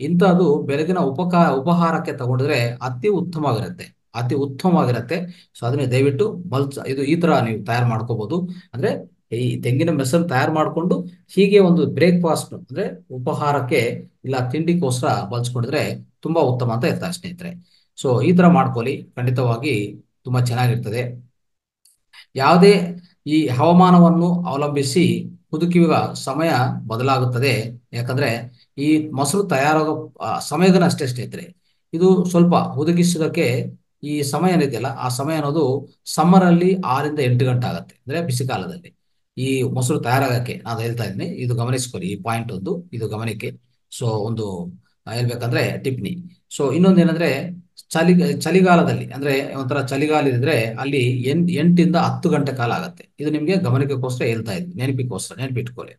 ಇಂಥದ್ದು ಬೆಳಗಿನ ಉಪಕಾರ ಉಪಹಾರಕ್ಕೆ ತಗೊಂಡ್ರೆ ಅತಿ ಉತ್ತಮವಾಗಿರುತ್ತೆ. ಅತಿ ಉತ್ತಮವಾಗಿರುತ್ತೆ. ಸೊ ಅದನ್ನೇ ದಯವಿಟ್ಟು ಮಲ್ಚ, ಇದು ಈ ತರ ನೀವು ತಯಾರು ಮಾಡ್ಕೋಬಹುದು ಅಂದ್ರೆ ಈ ತೆಂಗಿನ ಮೆಸರು ತಯಾರು ಮಾಡಿಕೊಂಡು ಹೀಗೆ ಒಂದು ಬ್ರೇಕ್ಫಾಸ್ಟ್ ಅಂದ್ರೆ ಉಪಹಾರಕ್ಕೆ ಇಲ್ಲ ತಿಂಡಿಗೋಸ್ಕರ ಬಳಸ್ಕೊಂಡಿದ್ರೆ ತುಂಬಾ ಉತ್ತಮ ಅಂತ ಇರ್ತಾರೆ ಸ್ನೇಹಿತರೆ. ಸೊ ಈ ತರ ಮಾಡ್ಕೊಳ್ಳಿ. ಖಂಡಿತವಾಗಿ ತುಂಬಾ ಚೆನ್ನಾಗಿರ್ತದೆ. ಯಾವುದೇ ಈ ಹವಾಮಾನವನ್ನು ಅವಲಂಬಿಸಿ ಹುದುಕುವ ಸಮಯ ಬದಲಾಗುತ್ತದೆ. ಯಾಕಂದ್ರೆ ಈ ಮೊಸರು ತಯಾರಾಗೋ ಸಮಯದನ್ನ ಅಷ್ಟೇ ಸ್ನೇಹಿತರೆ. ಇದು ಸ್ವಲ್ಪ ಹುದುಗಿಸೋದಕ್ಕೆ ಈ ಸಮಯ ಏನಿದೆಯಲ್ಲ, ಆ ಸಮಯ ಅನ್ನೋದು ಸಮ್ಮರ್ ಅಲ್ಲಿ ಆರಿಂದ ಎಂಟು ಗಂಟೆ ಆಗುತ್ತೆ. ಅಂದ್ರೆ ಬಿಸಿಕಾಲದಲ್ಲಿ. ಈ ಮೊಸರು ತಯಾರಾಗಕ್ಕೆ ನಾನು ಹೇಳ್ತಾ ಇದ್ದೀನಿ. ಇದು ಗಮನಿಸ್ಕೊಳ್ಳಿ. ಈ ಪಾಯಿಂಟ್ ಒಂದು. ಇದು ಗಮನಕ್ಕೆ ಸೊ ಒಂದು ಹೇಳ್ಬೇಕಂದ್ರೆ ಟಿಪ್ನಿ. ಸೊ ಇನ್ನೊಂದು ಏನಂದ್ರೆ ಚಳಿ ಚಳಿಗಾಲದಲ್ಲಿ, ಅಂದ್ರೆ ಒಂಥರ ಚಳಿಗಾಲ ಇದ್ರೆ ಅಲ್ಲಿ ಎನ್ ಎಂಟಿಂದ ಹತ್ತು ಗಂಟೆ ಕಾಲ ಆಗುತ್ತೆ. ಇದು ನಿಮ್ಗೆ ಗಮನಕ್ಕೋಸ್ಕರ ಹೇಳ್ತಾ ಇದ್ವಿ ನೆನಪಿಗೋಸ್ಕರ, ನೆನಪಿಟ್ಕೊಳ್ಳಿ.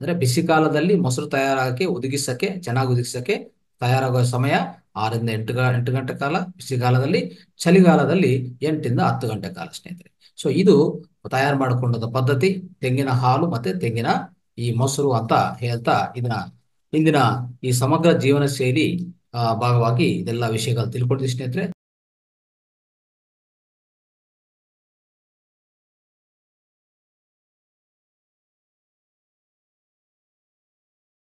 ಅಂದ್ರೆ ಬಿಸಿ ಕಾಲದಲ್ಲಿ ಮೊಸರು ತಯಾರಾಗಕ್ಕೆ ಒದಗಿಸಕ್ಕೆ ಚೆನ್ನಾಗಿ ಒದಗಿಸಕ್ಕೆ ತಯಾರಾಗುವ ಸಮಯ ಆರರಿಂದ ಎಂಟು ಎಂಟು ಗಂಟೆ ಕಾಲ ಬಿಸಿಗಾಲದಲ್ಲಿ ಚಳಿಗಾಲದಲ್ಲಿ ಎಂಟಿಂದ ಹತ್ತು ಗಂಟೆ ಕಾಲ ಸ್ನೇಹಿತರೆ. ಸೊ ಇದು ತಯಾರು ಮಾಡಿಕೊಂಡ ಪದ್ಧತಿ, ತೆಂಗಿನ ಹಾಲು ಮತ್ತೆ ತೆಂಗಿನ ಈ ಮೊಸರು ಅಂತ ಹೇಳ್ತಾ ಇದನ್ನ ಇಂದಿನ ಈ ಸಮಗ್ರ ಜೀವನ ಶೈಲಿ ಭಾಗವಾಗಿ ಇದೆಲ್ಲ ವಿಷಯಗಳು ತಿಳ್ಕೊಡ್ತೀವಿ ಸ್ನೇಹಿತರೆ.